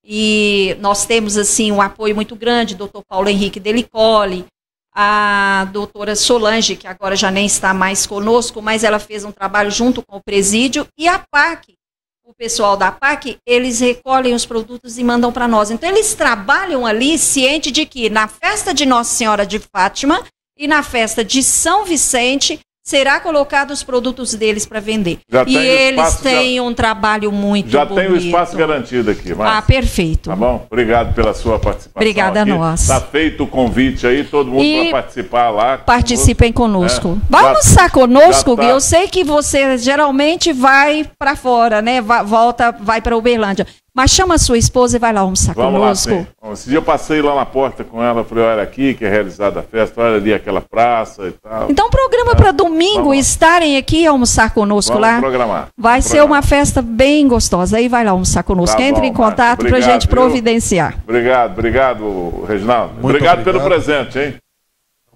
e nós temos assim um apoio muito grande, doutor Paulo Henrique Delicoli, a doutora Solange, que agora já nem está mais conosco, mas ela fez um trabalho junto com o presídio, e a PAC, o pessoal da PAC, eles recolhem os produtos e mandam para nós. Então, eles trabalham ali ciente de que na festa de Nossa Senhora de Fátima e na festa de São Vicente será colocado os produtos deles para vender. Já e eles têm um trabalho muito Já bonito. tem o espaço garantido aqui. Ah, perfeito. Tá bom? Obrigado pela sua participação. Obrigada a aqui. nós. Tá feito o convite aí, todo mundo E para participar lá. Participem conosco. É. Vai Já- almoçar conosco, já tá. Eu sei que você geralmente vai para fora, né? Volta, vai para Uberlândia. Mas chama a sua esposa e vai lá almoçar Vamos lá, conosco. sim. Bom, Esse dia eu passei lá na porta com ela, falei, olha aqui que é realizada a festa, olha ali aquela praça e tal. Então, programa para domingo estarem aqui e almoçar conosco Vamos lá. programar. Vai Vamos ser programar. uma festa bem gostosa. Aí vai lá almoçar conosco. Tá Entre bom, em contato para a Obrigado, gente viu? providenciar. Obrigado, obrigado, Reginaldo. Muito Obrigado, pelo obrigado. presente, hein?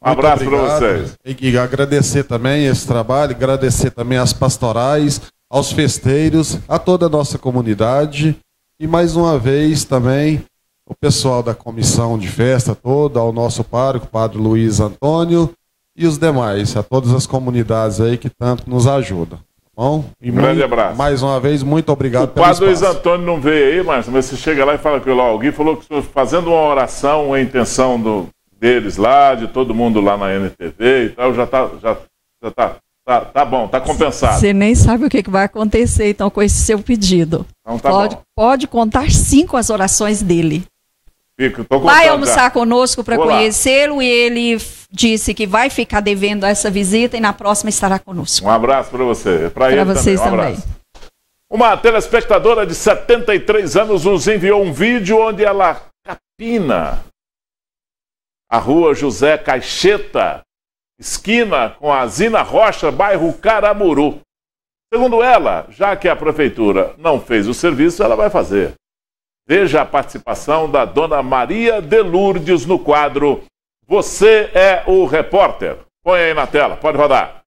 Um Muito abraço para obrigado. vocês. E que agradecer também esse trabalho, agradecer também às pastorais, aos festeiros, a toda a nossa comunidade e mais uma vez também o pessoal da comissão de festa toda, ao nosso pároco, Padre Luiz Antônio e os demais, a todas as comunidades aí que tanto nos ajudam. tá Bom, e Grande muito- abraço. mais uma vez, muito obrigado O pelo padre Luiz espaço. Antônio não veio aí, Márcio, mas você chega lá e fala com ele, ó, alguém falou que o senhor fazendo uma oração, a intenção do, deles lá, de todo mundo lá na NTV e tal, já tá, já, já tá, tá, tá bom, tá compensado. Você nem sabe o que, que vai acontecer, então, com esse seu pedido. Então tá pode, bom. pode contar cinco as orações dele. Fico, Vai contando almoçar já. conosco para conhecê-lo e ele disse que vai ficar devendo essa visita e na próxima estará conosco. Um abraço para você, para vocês também. Um também. Uma telespectadora de 73 anos nos enviou um vídeo onde ela capina a rua José Caixeta, esquina com a Zina Rocha, bairro Caramuru. Segundo ela, já que a prefeitura não fez o serviço, ela vai fazer. Veja a participação da dona Maria de Lourdes no quadro Você é o repórter. Põe aí na tela, pode rodar.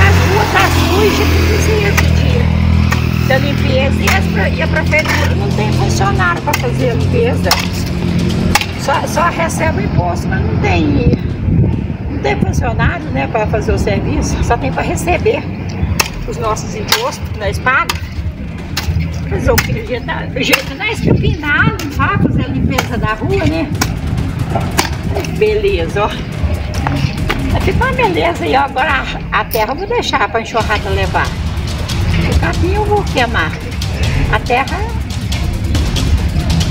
As ruas tá sujas, precisa de, da limpeza e, as e a prefeitura não tem funcionário para fazer a limpeza. Só, só recebe o imposto, mas não tem, não tem funcionário né, para fazer o serviço, só tem para receber os nossos impostos, nós pagamos. Fazer o que? O jeito, o jeito nós que pinar, limpar, fazer a limpeza da rua, né? Beleza, ó. Ficar uma beleza ó. Agora a, terra eu vou deixar pra enxurrada levar. O capim eu vou queimar. A terra.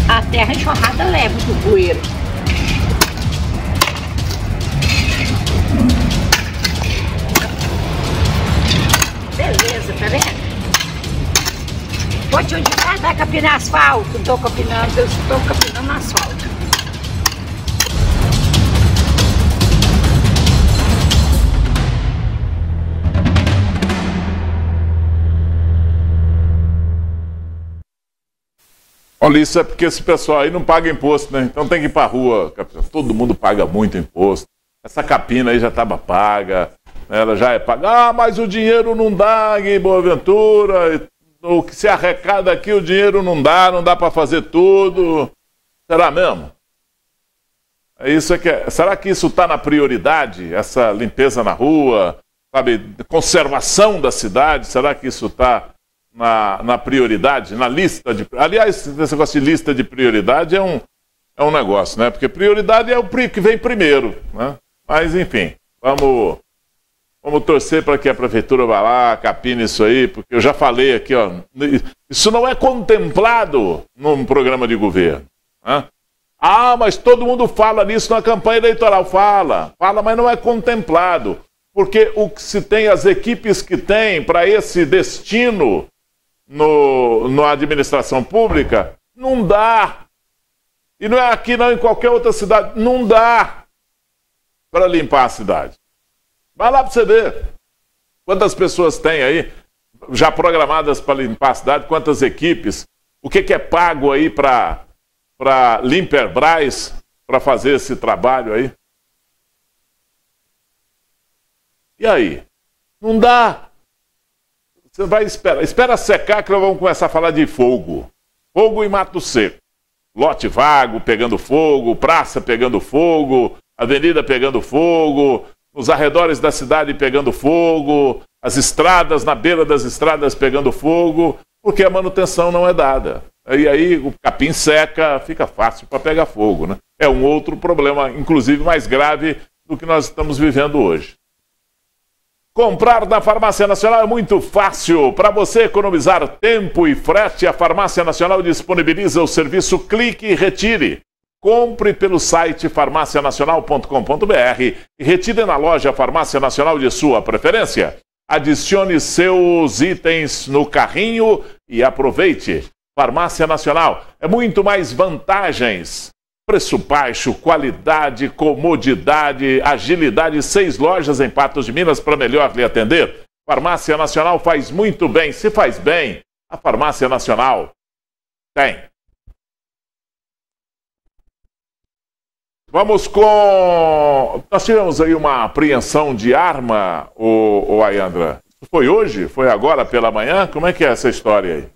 A terra enxurrada leva do bueiro. Beleza, tá vendo? Pode onde vai dar capinar asfalto. Tô capinando, eu estou capinando asfalto. Olha, isso é porque esse pessoal aí não paga imposto, né? Então tem que ir pra rua. Todo mundo paga muito imposto. Essa capina aí já estava paga, né? ela já é paga. Ah, mas o dinheiro não dá em Boaventura. O que se arrecada aqui, o dinheiro não dá, não dá para fazer tudo. Será mesmo? É isso é que é. Será que isso está na prioridade? Essa limpeza na rua, sabe? Conservação da cidade, será que isso está na, na prioridade, na lista de. Aliás, esse negócio de lista de prioridade é um, é um negócio, né? Porque prioridade é o que vem primeiro, né? Mas enfim, vamos, Vamos torcer para que a prefeitura vá lá, capine isso aí, porque eu já falei aqui, ó, isso não é contemplado num programa de governo. Né? Ah, mas todo mundo fala nisso na campanha eleitoral. Fala, fala, mas não é contemplado. Porque o que se tem, as equipes que tem para esse destino no, na administração pública, não dá. E não é aqui, não, em qualquer outra cidade. Não dá para limpar a cidade. Vai lá para você ver. Quantas pessoas tem aí já programadas para limpar a cidade? Quantas equipes? O que, que é pago aí para Limperbras para fazer esse trabalho aí? E aí? Não dá. Você vai esperar. Espera secar que nós vamos começar a falar de fogo. Fogo e mato seco. Lote vago pegando fogo, praça pegando fogo, avenida pegando fogo, os arredores da cidade pegando fogo, as estradas, na beira das estradas pegando fogo, porque a manutenção não é dada. E aí o capim seca, fica fácil para pegar fogo. Né? É um outro problema, inclusive mais grave do que nós estamos vivendo hoje. Comprar da Farmácia Nacional é muito fácil. Para você economizar tempo e frete, a Farmácia Nacional disponibiliza o serviço Clique e Retire. Compre pelo site farmacianacional.com.br e retire na loja Farmácia Nacional de sua preferência. Adicione seus itens no carrinho e aproveite. Farmácia Nacional é muito mais vantagens. Preço baixo, qualidade, comodidade, agilidade. Seis lojas em Patos de Minas para melhor lhe atender. Farmácia Nacional faz muito bem. Se faz bem, a Farmácia Nacional tem. Vamos com. Nós tivemos aí uma apreensão de arma, o, o Ayandra. Foi hoje? Foi agora pela manhã? Como é que é essa história aí?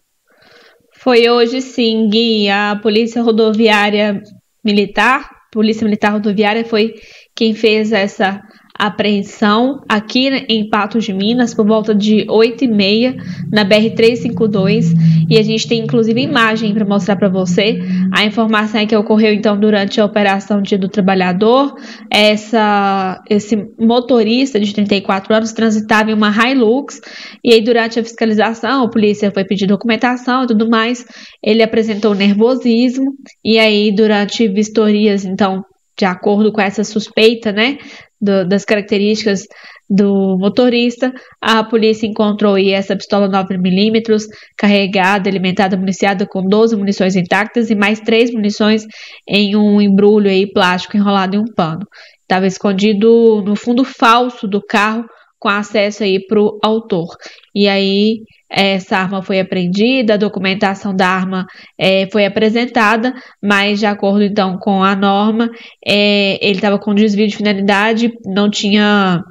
Foi hoje sim, Gui. A Polícia Rodoviária Militar, Polícia Militar Rodoviária foi quem fez essa apreensão aqui em Patos de Minas por volta de 8 e meia na BR-352 e a gente tem inclusive imagem para mostrar para você. A informação é que ocorreu então durante a operação Dia do Trabalhador. Essa, esse motorista de 34 anos transitava em uma Hilux e aí durante a fiscalização a polícia foi pedir documentação e tudo mais. Ele apresentou nervosismo e aí durante vistorias então de acordo com essa suspeita, né, do, das características do motorista, a polícia encontrou aí essa pistola 9mm carregada, alimentada, municiada com 12 munições intactas e mais três munições em um embrulho aí plástico enrolado em um pano. Estava escondido no fundo falso do carro com acesso aí para o autor. E aí essa arma foi apreendida, a documentação da arma é, foi apresentada, mas de acordo então com a norma, é, ele estava com desvio de finalidade, não tinha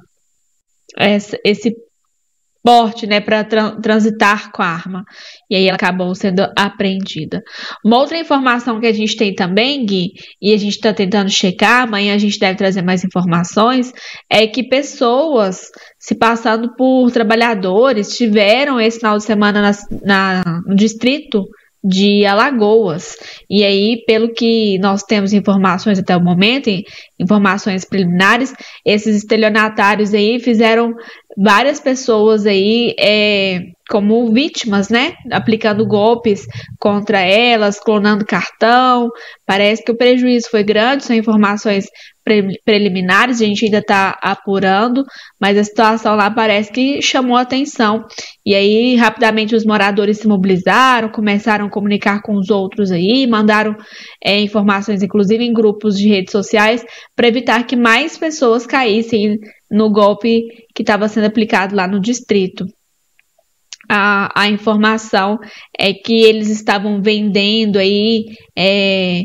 esse porte, né, para tra transitar com a arma. E aí ela acabou sendo apreendida. Uma outra informação que a gente tem também, Gui, e a gente está tentando checar, amanhã a gente deve trazer mais informações, é que pessoas se passando por trabalhadores tiveram esse final de semana na, na no distrito de Alagoas. E aí, pelo que nós temos informações até o momento, informações preliminares, esses estelionatários aí fizeram várias pessoas aí é, como vítimas, né? Aplicando golpes contra elas, clonando cartão. Parece que o prejuízo foi grande, são informações pre preliminares, a gente ainda está apurando, mas a situação lá parece que chamou atenção. E aí, rapidamente, os moradores se mobilizaram, começaram a comunicar com os outros aí, mandaram é, informações, inclusive em grupos de redes sociais, para evitar que mais pessoas caíssem no golpe que estava sendo aplicado lá no distrito. A, a, informação é que eles estavam vendendo aí é,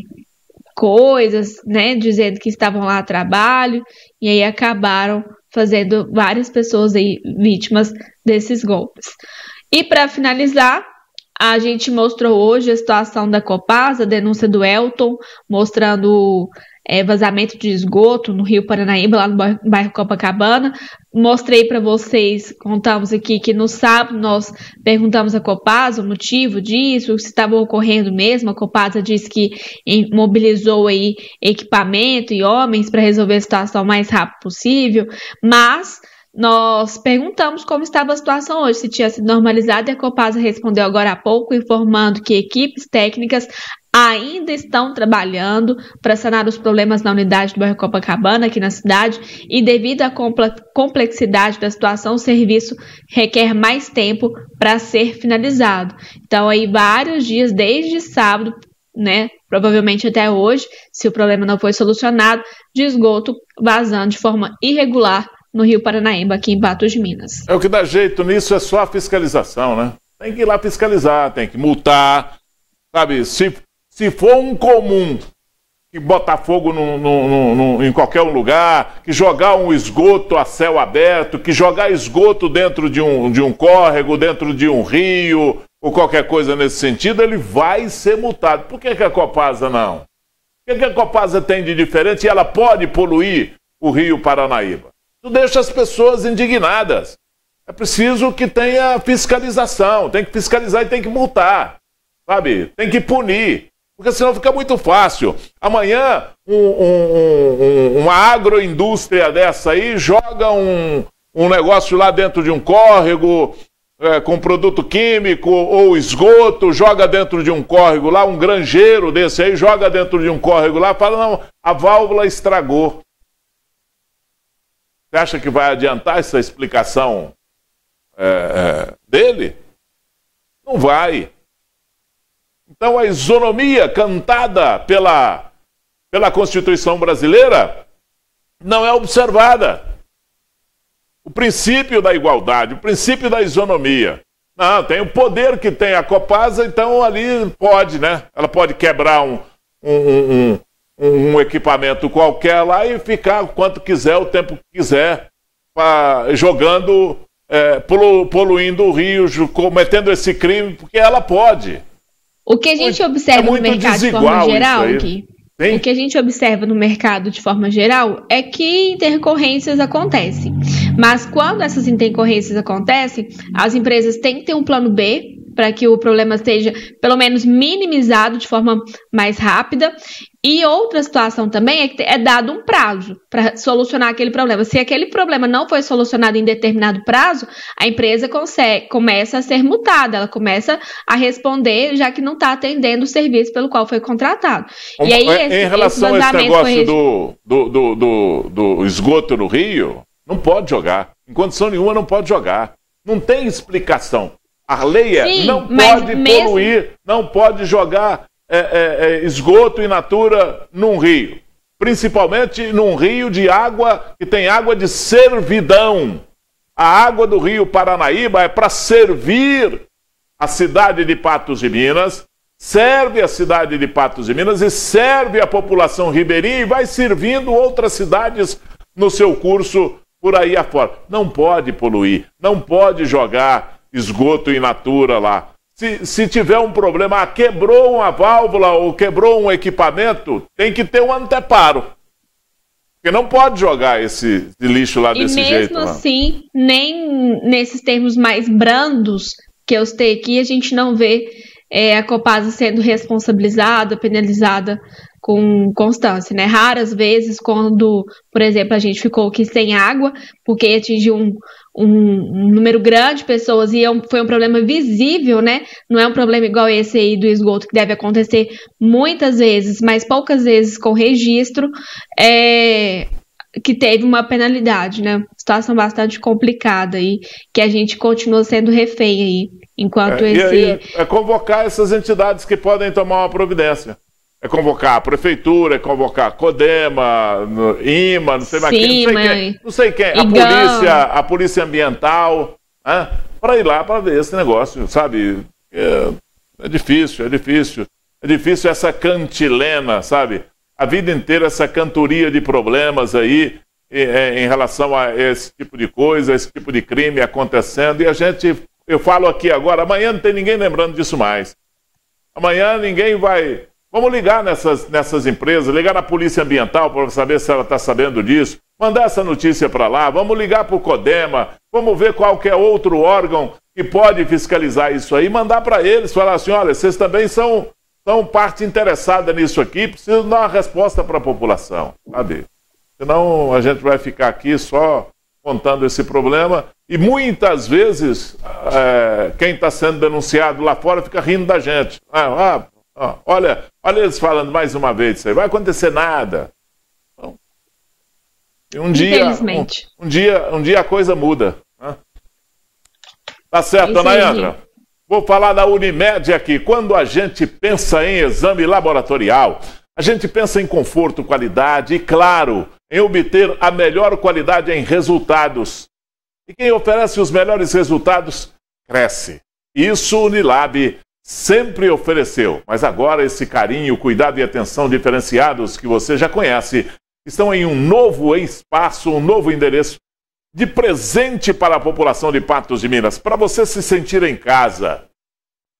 coisas, né, dizendo que estavam lá a trabalho, e aí acabaram fazendo várias pessoas aí vítimas desses golpes. E para finalizar, a gente mostrou hoje a situação da Copasa, a denúncia do Elton, mostrando é, vazamento de esgoto no Rio Paranaíba, lá no bairro Copacabana. Mostrei para vocês, contamos aqui que no sábado nós perguntamos a Copasa o motivo disso, se estava ocorrendo mesmo. A Copasa disse que mobilizou aí equipamento e homens para resolver a situação o mais rápido possível, mas nós perguntamos como estava a situação hoje, se tinha sido normalizada, e a Copasa respondeu agora há pouco, informando que equipes técnicas ainda estão trabalhando para sanar os problemas na unidade do bairro Copacabana, aqui na cidade, e devido à complexidade da situação, o serviço requer mais tempo para ser finalizado. Então, aí, vários dias, desde sábado, né, provavelmente até hoje, se o problema não foi solucionado, de esgoto vazando de forma irregular no Rio Paranaíba, aqui em Patos de Minas. É o que dá jeito nisso é só a fiscalização, né? Tem que ir lá fiscalizar, tem que multar, sabe? Se, se for um comum que botar fogo no, no, no, em qualquer lugar, que jogar um esgoto a céu aberto, que jogar esgoto dentro de um, de um córrego, dentro de um rio, ou qualquer coisa nesse sentido, ele vai ser multado. Por que, que a Copasa não? O que, que a Copasa tem de diferente e ela pode poluir o rio Paranaíba? Tu deixa as pessoas indignadas. É preciso que tenha fiscalização, tem que fiscalizar e tem que multar, sabe? Tem que punir, porque senão fica muito fácil. Amanhã, um, um, um, uma agroindústria dessa aí joga um, negócio lá dentro de um córrego, é, com produto químico ou esgoto, joga dentro de um córrego lá, um granjeiro desse aí joga dentro de um córrego lá, fala, não, a válvula estragou. Você acha que vai adiantar essa explicação é, é, dele? Não vai. Então a isonomia cantada pela, pela Constituição brasileira não é observada. O princípio da igualdade, o princípio da isonomia. Não, tem o poder que tem a Copasa, então ali pode, né? Ela pode quebrar um, um, um, um equipamento qualquer lá e ficar quanto quiser, o tempo que quiser, pra, jogando, é, polu, poluindo o rio, cometendo esse crime, porque ela pode. O que a gente é observa é no mercado de forma geral, Gui, o que a gente observa no mercado de forma geral é que intercorrências acontecem. Mas quando essas intercorrências acontecem, as empresas têm que ter um plano B para que o problema seja pelo menos minimizado de forma mais rápida. E outra situação também é que é dado um prazo para solucionar aquele problema. Se aquele problema não foi solucionado em determinado prazo, a empresa consegue, começa a ser multada, ela começa a responder, já que não está atendendo o serviço pelo qual foi contratado. e aí, esse, em relação a esse negócio do, do, do, do, do esgoto no Rio, não pode jogar. Em condição nenhuma, não pode jogar. Não tem explicação. A lei é, Sim, não pode mesmo... poluir, não pode jogar é, é, é, esgoto in natura num rio. Principalmente num rio de água que tem água de servidão. A água do rio Paranaíba é para servir a cidade de Patos de Minas, serve a cidade de Patos de Minas e serve a população ribeirinha e vai servindo outras cidades no seu curso por aí afora. Não pode poluir, não pode jogar esgoto in natura lá. Se, se tiver um problema, ah, quebrou uma válvula ou quebrou um equipamento, tem que ter um anteparo. Porque não pode jogar esse, esse lixo lá e desse jeito. E mesmo assim, nem nesses termos mais brandos que eu citei aqui, a gente não vê é, a Copasa sendo responsabilizada, penalizada com constância, né? Raras vezes quando, por exemplo, a gente ficou aqui sem água, porque atingiu um, um, um número grande de pessoas e é foi um problema visível, né? Não é um problema igual esse aí do esgoto, que deve acontecer muitas vezes, mas poucas vezes com registro, é, que teve uma penalidade, né? Situação bastante complicada aí, que a gente continua sendo refém aí, enquanto é, esse... E, é convocar essas entidades que podem tomar uma providência. É convocar a prefeitura, é convocar a Codema, IMA, não sei mais quem, não sei quem, não sei quem a polícia, a polícia ambiental, né? para ir lá para ver esse negócio, sabe? É, é, difícil, é difícil. É difícil essa cantilena, sabe? A vida inteira essa cantoria de problemas aí em, em relação a esse tipo de coisa, esse tipo de crime acontecendo. E a gente, eu falo aqui agora, amanhã não tem ninguém lembrando disso mais. Amanhã ninguém vai Vamos ligar nessas, nessas empresas, ligar na Polícia Ambiental para saber se ela está sabendo disso, mandar essa notícia para lá, vamos ligar para o CODEMA, vamos ver qualquer outro órgão que pode fiscalizar isso aí, mandar para eles, falar assim, olha, vocês também são, são parte interessada nisso aqui, precisam dar uma resposta para a população, sabe? Senão a gente vai ficar aqui só contando esse problema. E muitas vezes é, quem está sendo denunciado lá fora fica rindo da gente. Ah, ah, olha, olha eles falando mais uma vez isso aí, vai acontecer nada. Então, um dia, um, um, dia, um dia a coisa muda. Né? Tá certo, Dona Andra? Vou falar da Unimed aqui. Quando a gente pensa em exame laboratorial, a gente pensa em conforto, qualidade e, claro, em obter a melhor qualidade em resultados. E quem oferece os melhores resultados cresce. Isso Unilab sempre ofereceu, mas agora esse carinho, cuidado e atenção diferenciados que você já conhece estão em um novo espaço, um novo endereço de presente para a população de Patos de Minas, para você se sentir em casa.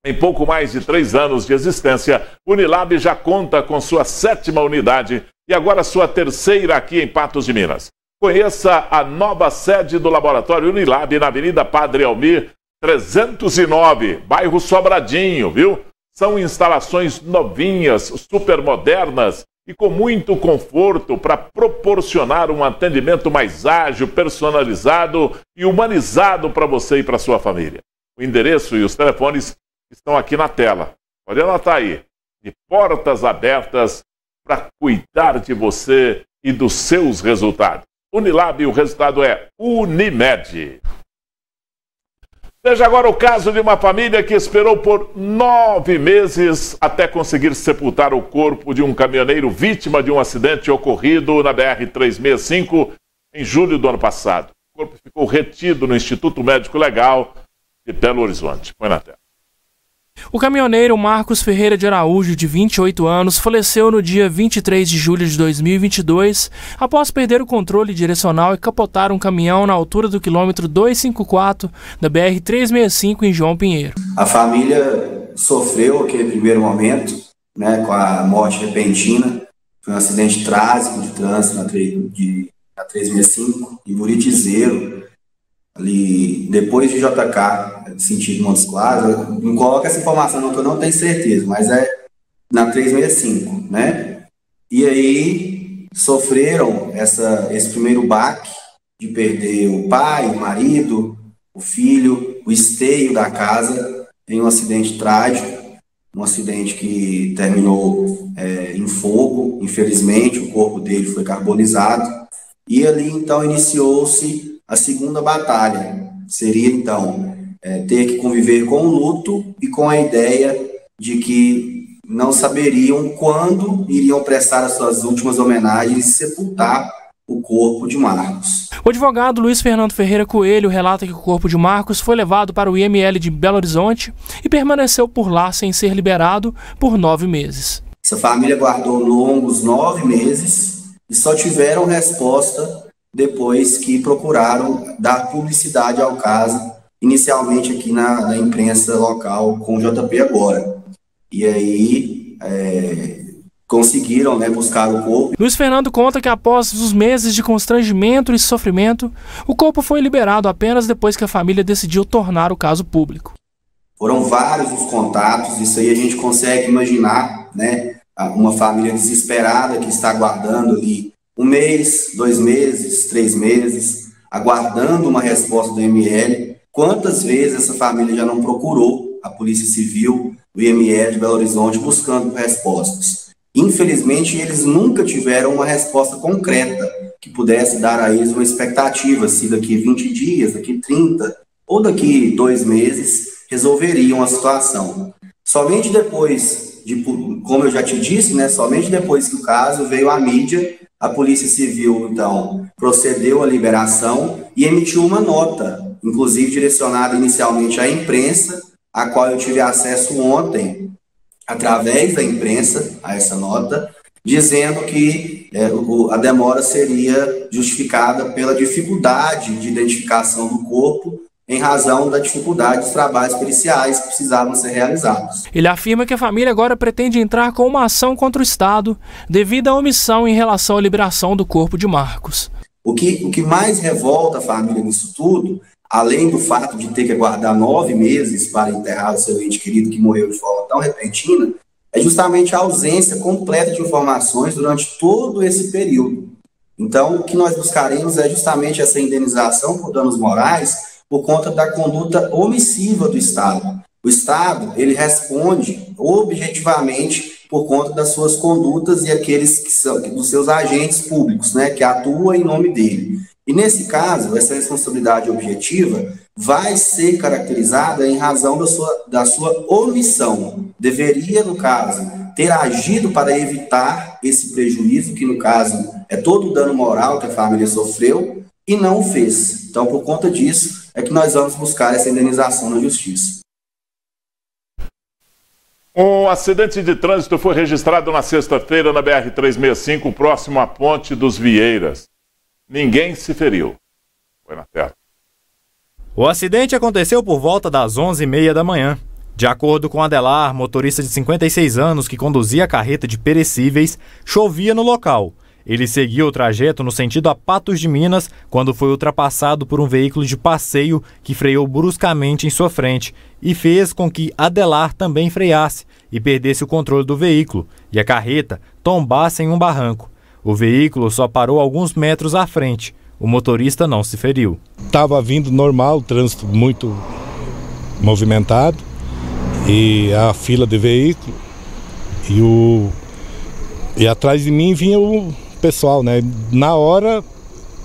Em pouco mais de três anos de existência, Unilab já conta com sua sétima unidade e agora sua terceira aqui em Patos de Minas. Conheça a nova sede do Laboratório Unilab na Avenida Padre Almir, 309, bairro Sobradinho, viu? São instalações novinhas, super modernas e com muito conforto para proporcionar um atendimento mais ágil, personalizado e humanizado para você e para sua família. O endereço e os telefones estão aqui na tela. Pode anotar aí. De portas abertas para cuidar de você e dos seus resultados. Unilab, o resultado é Unimed. Veja agora o caso de uma família que esperou por nove meses até conseguir sepultar o corpo de um caminhoneiro vítima de um acidente ocorrido na BR-365 em julho do ano passado. O corpo ficou retido no Instituto Médico Legal de Belo Horizonte. Põe na tela. O caminhoneiro Marcos Ferreira de Araújo, de 28 anos, faleceu no dia 23 de julho de 2022 após perder o controle direcional e capotar um caminhão na altura do quilômetro 254 da BR-365 em João Pinheiro. A família sofreu aquele primeiro momento né, com a morte repentina. Foi um acidente trágico de trânsito na, 3, de, na 365 em Buritizeiro ali depois de JK, sentido Montes Claros, não coloca essa informação não, que eu não tenho certeza, mas é na 365, né? E aí sofreram essa, esse primeiro baque de perder o pai, o marido, o filho, o esteio da casa. Em um acidente trágico, um acidente que terminou é, em fogo, infelizmente, o corpo dele foi carbonizado, e ali então iniciou-se a segunda batalha seria, então, é, ter que conviver com o luto e com a ideia de que não saberiam quando iriam prestar as suas últimas homenagens e sepultar o corpo de Marcos. O advogado Luiz Fernando Ferreira Coelho relata que o corpo de Marcos foi levado para o IML de Belo Horizonte e permaneceu por lá sem ser liberado por nove meses. Essa família guardou longos nove meses e só tiveram resposta depois que procuraram dar publicidade ao caso, inicialmente aqui na, na imprensa local com o JP agora. E aí é, conseguiram né, buscar o corpo. Luiz Fernando conta que após os meses de constrangimento e sofrimento, o corpo foi liberado apenas depois que a família decidiu tornar o caso público. Foram vários os contatos, isso aí a gente consegue imaginar, né? Uma família desesperada que está aguardando ali um mês, dois meses, três meses, aguardando uma resposta do IML. Quantas vezes essa família já não procurou a Polícia Civil, o IML de Belo Horizonte, buscando respostas? Infelizmente, eles nunca tiveram uma resposta concreta que pudesse dar a eles uma expectativa se daqui 20 dias, daqui 30 ou daqui dois meses resolveriam a situação. Somente depois de, como eu já te disse, né, somente depois que o caso veio à mídia a Polícia Civil, então, procedeu à liberação e emitiu uma nota, inclusive direcionada inicialmente à imprensa, a qual eu tive acesso ontem, através da imprensa, a essa nota, dizendo que é, o, a demora seria justificada pela dificuldade de identificação do corpo em razão da dificuldade dos trabalhos policiais que precisavam ser realizados. Ele afirma que a família agora pretende entrar com uma ação contra o Estado devido à omissão em relação à liberação do corpo de Marcos. O que, o que mais revolta a família nisso tudo, além do fato de ter que aguardar nove meses para enterrar o seu ente querido que morreu de forma tão repentina, é justamente a ausência completa de informações durante todo esse período. Então, o que nós buscaremos é justamente essa indenização por danos morais por conta da conduta omissiva do Estado. O Estado, ele responde objetivamente por conta das suas condutas e aqueles que são dos seus agentes públicos, né, que atuam em nome dele. E nesse caso, essa responsabilidade objetiva vai ser caracterizada em razão da sua, da sua omissão. Deveria, no caso, ter agido para evitar esse prejuízo, que no caso é todo o dano moral que a família sofreu, e não fez. Então, por conta disso, é que nós vamos buscar essa indenização na justiça. Um acidente de trânsito foi registrado na sexta-feira na BR-365, próximo à Ponte dos Vieiras. Ninguém se feriu. Foi na tela. O acidente aconteceu por volta das 11h30 da manhã. De acordo com Adelar, motorista de 56 anos que conduzia a carreta de perecíveis, chovia no local. Ele seguia o trajeto no sentido a Patos de Minas quando foi ultrapassado por um veículo de passeio que freou bruscamente em sua frente e fez com que Adelar também freasse e perdesse o controle do veículo e a carreta tombasse em um barranco. O veículo só parou alguns metros à frente. O motorista não se feriu. Estava vindo normal, trânsito muito movimentado e a fila de veículo e o e atrás de mim vinha o pessoal, né? Na hora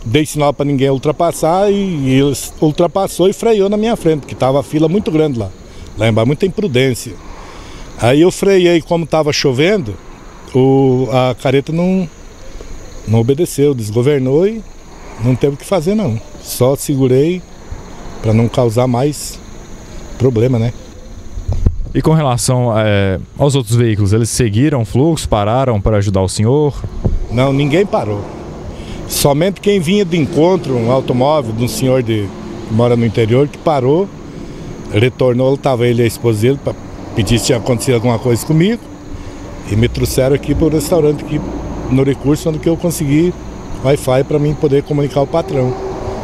dei sinal para ninguém ultrapassar e, e eles ultrapassou e freou na minha frente, que estava a fila muito grande lá. Lembra, muita imprudência. Aí eu freiei, como estava chovendo, o, a careta não, não obedeceu, desgovernou e não teve o que fazer não. Só segurei para não causar mais problema, né? E com relação é, aos outros veículos, eles seguiram o fluxo, pararam para ajudar o senhor? Não, ninguém parou. Somente quem vinha de encontro, um automóvel de um senhor de, que mora no interior, que parou, retornou, estava ele e a esposa dele para pedir se tinha acontecido alguma coisa comigo. E me trouxeram aqui para o restaurante aqui no recurso, onde que eu consegui Wi-Fi para mim poder comunicar o patrão.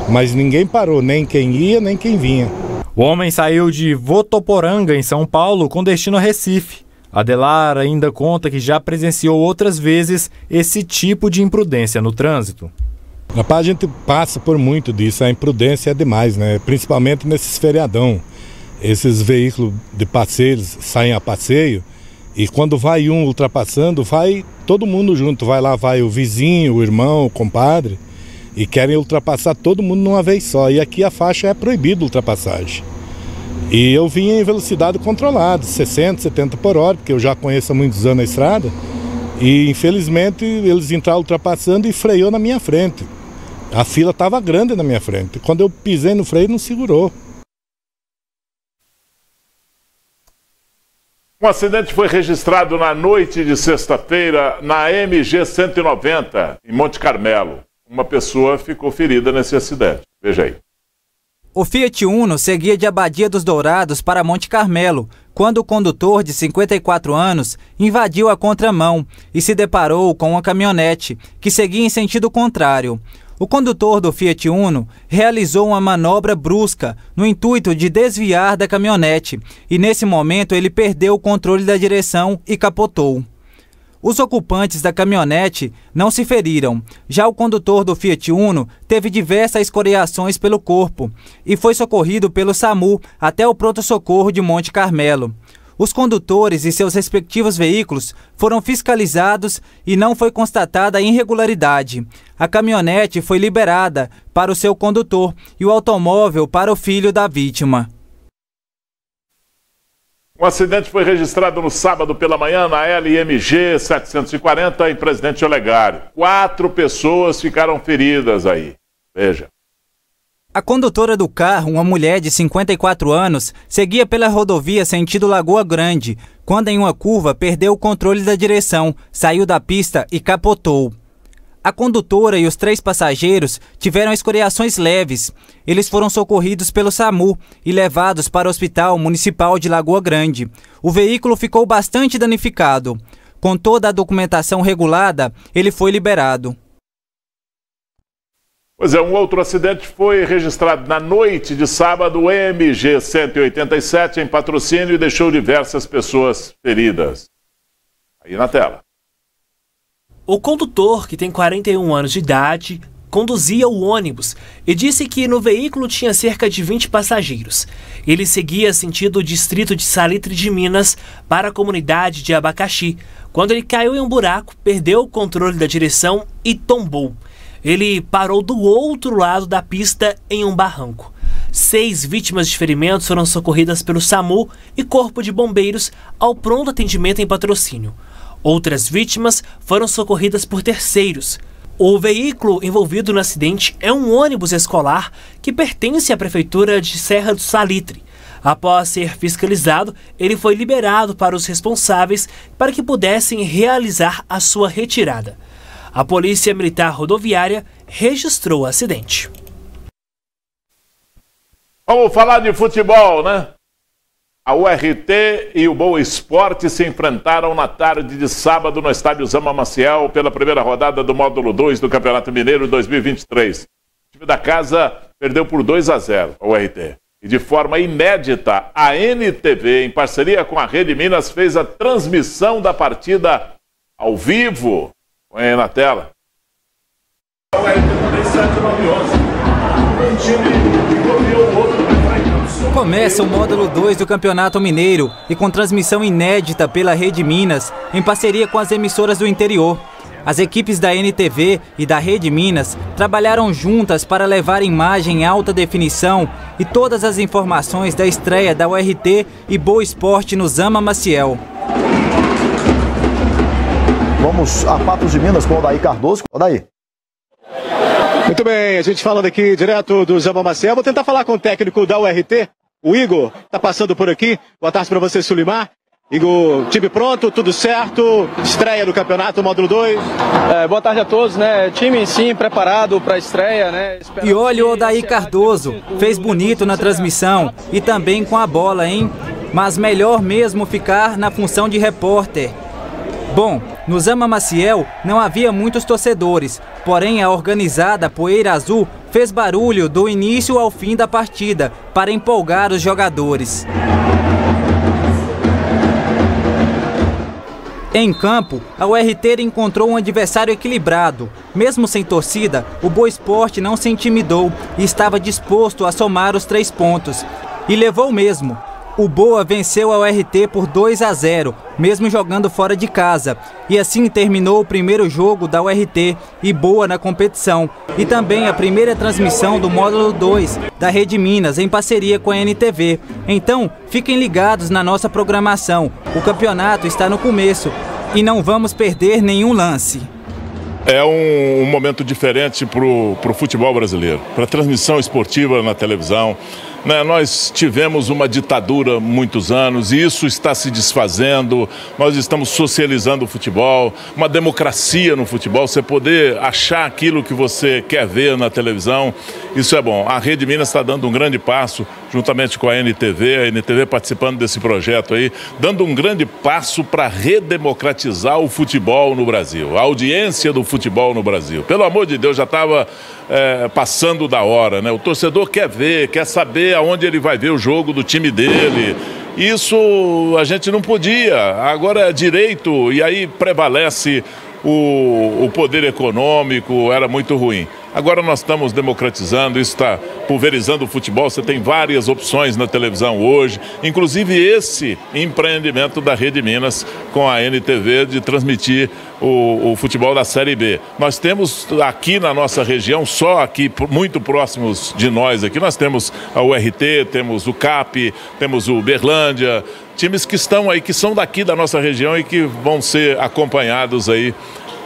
Mas ninguém parou, nem quem ia, nem quem vinha. O homem saiu de Votoporanga, em São Paulo, com destino a Recife. Adelar ainda conta que já presenciou outras vezes esse tipo de imprudência no trânsito. Rapaz, a gente passa por muito disso, a imprudência é demais, né? Principalmente nesses feriadão. Esses veículos de passeios saem a passeio e quando vai um ultrapassando, vai todo mundo junto. Vai lá, vai o vizinho, o irmão, o compadre e querem ultrapassar todo mundo numa vez só. E aqui a faixa é proibida ultrapassagem. E eu vinha em velocidade controlada, 60, 70 por hora, porque eu já conheço há muitos anos a estrada. E infelizmente eles entraram ultrapassando e freou na minha frente. A fila estava grande na minha frente. Quando eu pisei no freio, não segurou. Um acidente foi registrado na noite de sexta-feira na MG 190, em Monte Carmelo. Uma pessoa ficou ferida nesse acidente. Veja aí. O Fiat Uno seguia de Abadia dos Dourados para Monte Carmelo, quando o condutor, de 54 anos, invadiu a contramão e se deparou com uma caminhonete que seguia em sentido contrário. O condutor do Fiat Uno realizou uma manobra brusca no intuito de desviar da caminhonete e, nesse momento, ele perdeu o controle da direção e capotou. Os ocupantes da caminhonete não se feriram. Já o condutor do Fiat Uno teve diversas escoriações pelo corpo e foi socorrido pelo SAMU até o pronto-socorro de Monte Carmelo. Os condutores e seus respectivos veículos foram fiscalizados e não foi constatada irregularidade. A caminhonete foi liberada para o seu condutor e o automóvel para o filho da vítima. Um acidente foi registrado no sábado pela manhã na LMG 740 em Presidente Olegário. Quatro pessoas ficaram feridas aí. Veja. A condutora do carro, uma mulher de 54 anos, seguia pela rodovia sentido Lagoa Grande, quando em uma curva perdeu o controle da direção, saiu da pista e capotou. A condutora e os três passageiros tiveram escoriações leves. Eles foram socorridos pelo SAMU e levados para o Hospital Municipal de Lagoa Grande. O veículo ficou bastante danificado. Com toda a documentação regulada, ele foi liberado. Pois é, um outro acidente foi registrado na noite de sábado, MG 187, em patrocínio, e deixou diversas pessoas feridas. Aí na tela. O condutor, que tem 41 anos de idade, conduzia o ônibus e disse que no veículo tinha cerca de 20 passageiros. Ele seguia sentido distrito de Salitre de Minas para a comunidade de Abacaxi, quando ele caiu em um buraco, perdeu o controle da direção e tombou. Ele parou do outro lado da pista em um barranco. Seis vítimas de ferimentos foram socorridas pelo SAMU e Corpo de Bombeiros ao pronto atendimento em patrocínio. Outras vítimas foram socorridas por terceiros. O veículo envolvido no acidente é um ônibus escolar que pertence à Prefeitura de Serra do Salitre. Após ser fiscalizado, ele foi liberado para os responsáveis para que pudessem realizar a sua retirada. A Polícia Militar Rodoviária registrou o acidente. Vamos falar de futebol, né? A URT e o Boa Esporte se enfrentaram na tarde de sábado no estádio Zama Maciel pela primeira rodada do módulo 2 do Campeonato Mineiro 2023. O time da casa perdeu por 2 a 0 a URT. E de forma inédita, a NTV, em parceria com a Rede Minas, fez a transmissão da partida ao vivo. Põe aí na tela. A URT também 7911. Um time o Começa o módulo 2 do Campeonato Mineiro e com transmissão inédita pela Rede Minas, em parceria com as emissoras do interior. As equipes da NTV e da Rede Minas trabalharam juntas para levar imagem em alta definição e todas as informações da estreia da URT e Boa Esporte no Zama Maciel. Vamos a Patos de Minas com o Odaí Cardoso. Odaí. Muito bem, a gente falando aqui direto do Zama Maciel. Vou tentar falar com o técnico da URT, o Igor está passando por aqui. Boa tarde para você, Sulimar. Igor, time pronto, tudo certo, estreia do campeonato módulo 2. É, boa tarde a todos, né? Time sim preparado para a estreia, né? E olha o Odaí Cardoso, fez bonito na transmissão e também com a bola, hein? Mas melhor mesmo ficar na função de repórter. Bom, no Zama Maciel não havia muitos torcedores, porém a organizada Poeira Azul fez barulho do início ao fim da partida para empolgar os jogadores. Em campo, a URT encontrou um adversário equilibrado. Mesmo sem torcida, o Boa Esporte não se intimidou e estava disposto a somar os três pontos. E levou mesmo. O Boa venceu a URT por 2 a 0, mesmo jogando fora de casa. E assim terminou o primeiro jogo da URT e Boa na competição. E também a primeira transmissão do módulo 2 da Rede Minas, em parceria com a NTV. Então, fiquem ligados na nossa programação. O campeonato está no começo e não vamos perder nenhum lance. É um, um momento diferente para o futebol brasileiro, para a transmissão esportiva na televisão. Né? Nós tivemos uma ditadura muitos anos e isso está se desfazendo. Nós estamos socializando o futebol, uma democracia no futebol. Você poder achar aquilo que você quer ver na televisão, isso é bom. A Rede Minas está dando um grande passo, juntamente com a NTV, a NTV participando desse projeto aí, dando um grande passo para redemocratizar o futebol no Brasil, a audiência do futebol no Brasil. Pelo amor de Deus, já estava é, passando da hora, né? O torcedor quer ver, quer saber aonde ele vai ver o jogo do time dele. Isso a gente não podia. Agora é direito e aí prevalece o, o poder econômico, era muito ruim. Agora nós estamos democratizando, isso está pulverizando o futebol. Você tem várias opções na televisão hoje, inclusive esse empreendimento da Rede Minas com a NTV de transmitir o, o, futebol da Série B. Nós temos aqui na nossa região, só aqui muito próximos de nós aqui, nós temos a URT, temos o CAP, temos o Berlândia, times que estão aí, que são daqui da nossa região e que vão ser acompanhados aí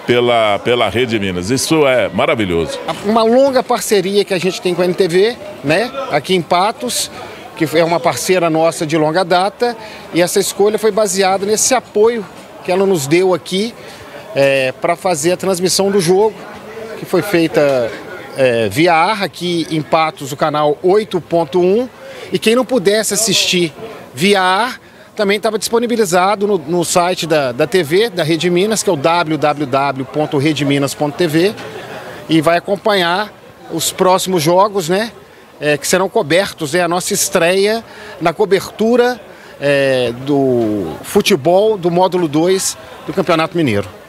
pela, pela Rede Minas. Isso é maravilhoso. Uma longa parceria que a gente tem com a NTV, né? Aqui em Patos, que é uma parceira nossa de longa data, e essa escolha foi baseada nesse apoio que ela nos deu aqui é, para fazer a transmissão do jogo, que foi feita é, via ar aqui em Patos, o canal 8.1. E quem não pudesse assistir via ar, também estava disponibilizado no, no, site da, da TV, da Rede Minas, que é o www.redeminas.tv e vai acompanhar os próximos jogos, né? É, que serão cobertos, é a nossa estreia na cobertura é, do futebol do módulo 2 do Campeonato Mineiro.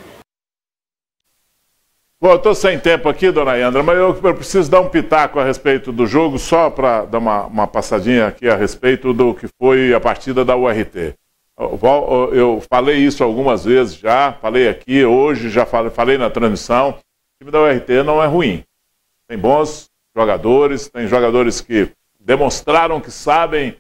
Bom, eu estou sem tempo aqui, dona Yandra, mas eu, eu, preciso dar um pitaco a respeito do jogo, só para dar uma, uma, passadinha aqui a respeito do que foi a partida da URT. Eu, eu falei isso algumas vezes já, falei aqui hoje, já falei, falei na transmissão. O time da URT não é ruim. Tem bons jogadores, tem jogadores que demonstraram que sabem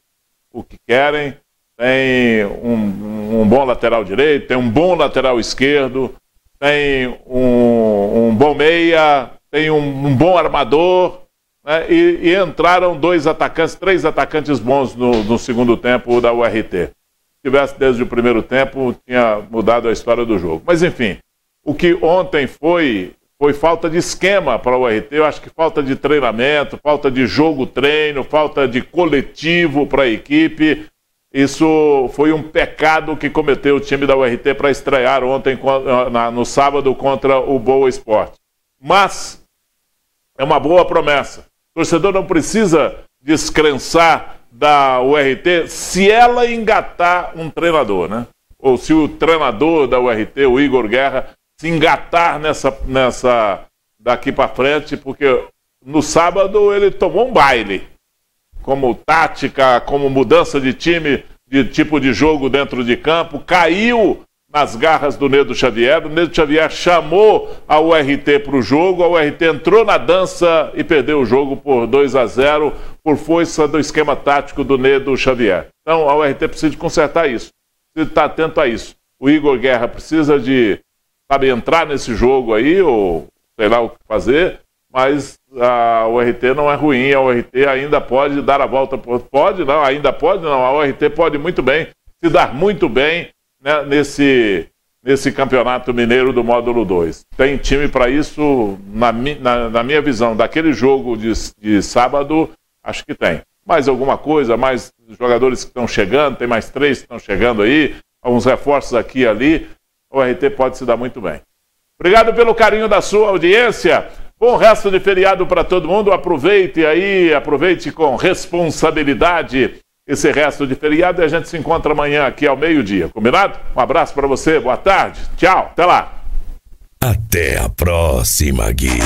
o que querem, tem um, um bom lateral direito, tem um bom lateral esquerdo, tem um, um bom meia, tem um, um bom armador, né? e, e, entraram dois atacantes, três atacantes bons no, no segundo tempo da URT. Se tivesse desde o primeiro tempo, tinha mudado a história do jogo. Mas enfim, o que ontem foi foi falta de esquema para o URT, eu acho que falta de treinamento, falta de jogo-treino, falta de coletivo para a equipe. Isso foi um pecado que cometeu o time da URT para estrear ontem no sábado contra o Boa Esporte. Mas é uma boa promessa. O torcedor não precisa descrençar da URT se ela engatar um treinador, né? Ou se o treinador da URT, o Igor Guerra, se engatar nessa, nessa daqui para frente, porque no sábado ele tomou um baile como tática, como mudança de time, de tipo de jogo dentro de campo, caiu nas garras do Nedo Xavier. O Nedo Xavier chamou a URT para o jogo, a URT entrou na dança e perdeu o jogo por 2 a 0 por força do esquema tático do Nedo Xavier. Então a URT precisa consertar isso, precisa estar atento a isso. O Igor Guerra precisa de, sabe, entrar nesse jogo aí, ou sei lá o que fazer, mas a URT não é ruim, a URT ainda pode dar a volta. Pode, não, ainda pode, não. A URT pode muito bem, se dar muito bem né, nesse, nesse campeonato mineiro do módulo 2. Tem time para isso, na, na, na, minha visão, daquele jogo de, de sábado, acho que tem. Mais alguma coisa, mais jogadores que estão chegando, tem mais três que estão chegando aí, alguns reforços aqui e ali. O RT pode se dar muito bem. Obrigado pelo carinho da sua audiência. Bom resto de feriado para todo mundo. Aproveite aí, aproveite com responsabilidade esse resto de feriado e a gente se encontra amanhã aqui ao meio-dia. Combinado? Um abraço para você, boa tarde, tchau, até lá. Até a próxima, Gui.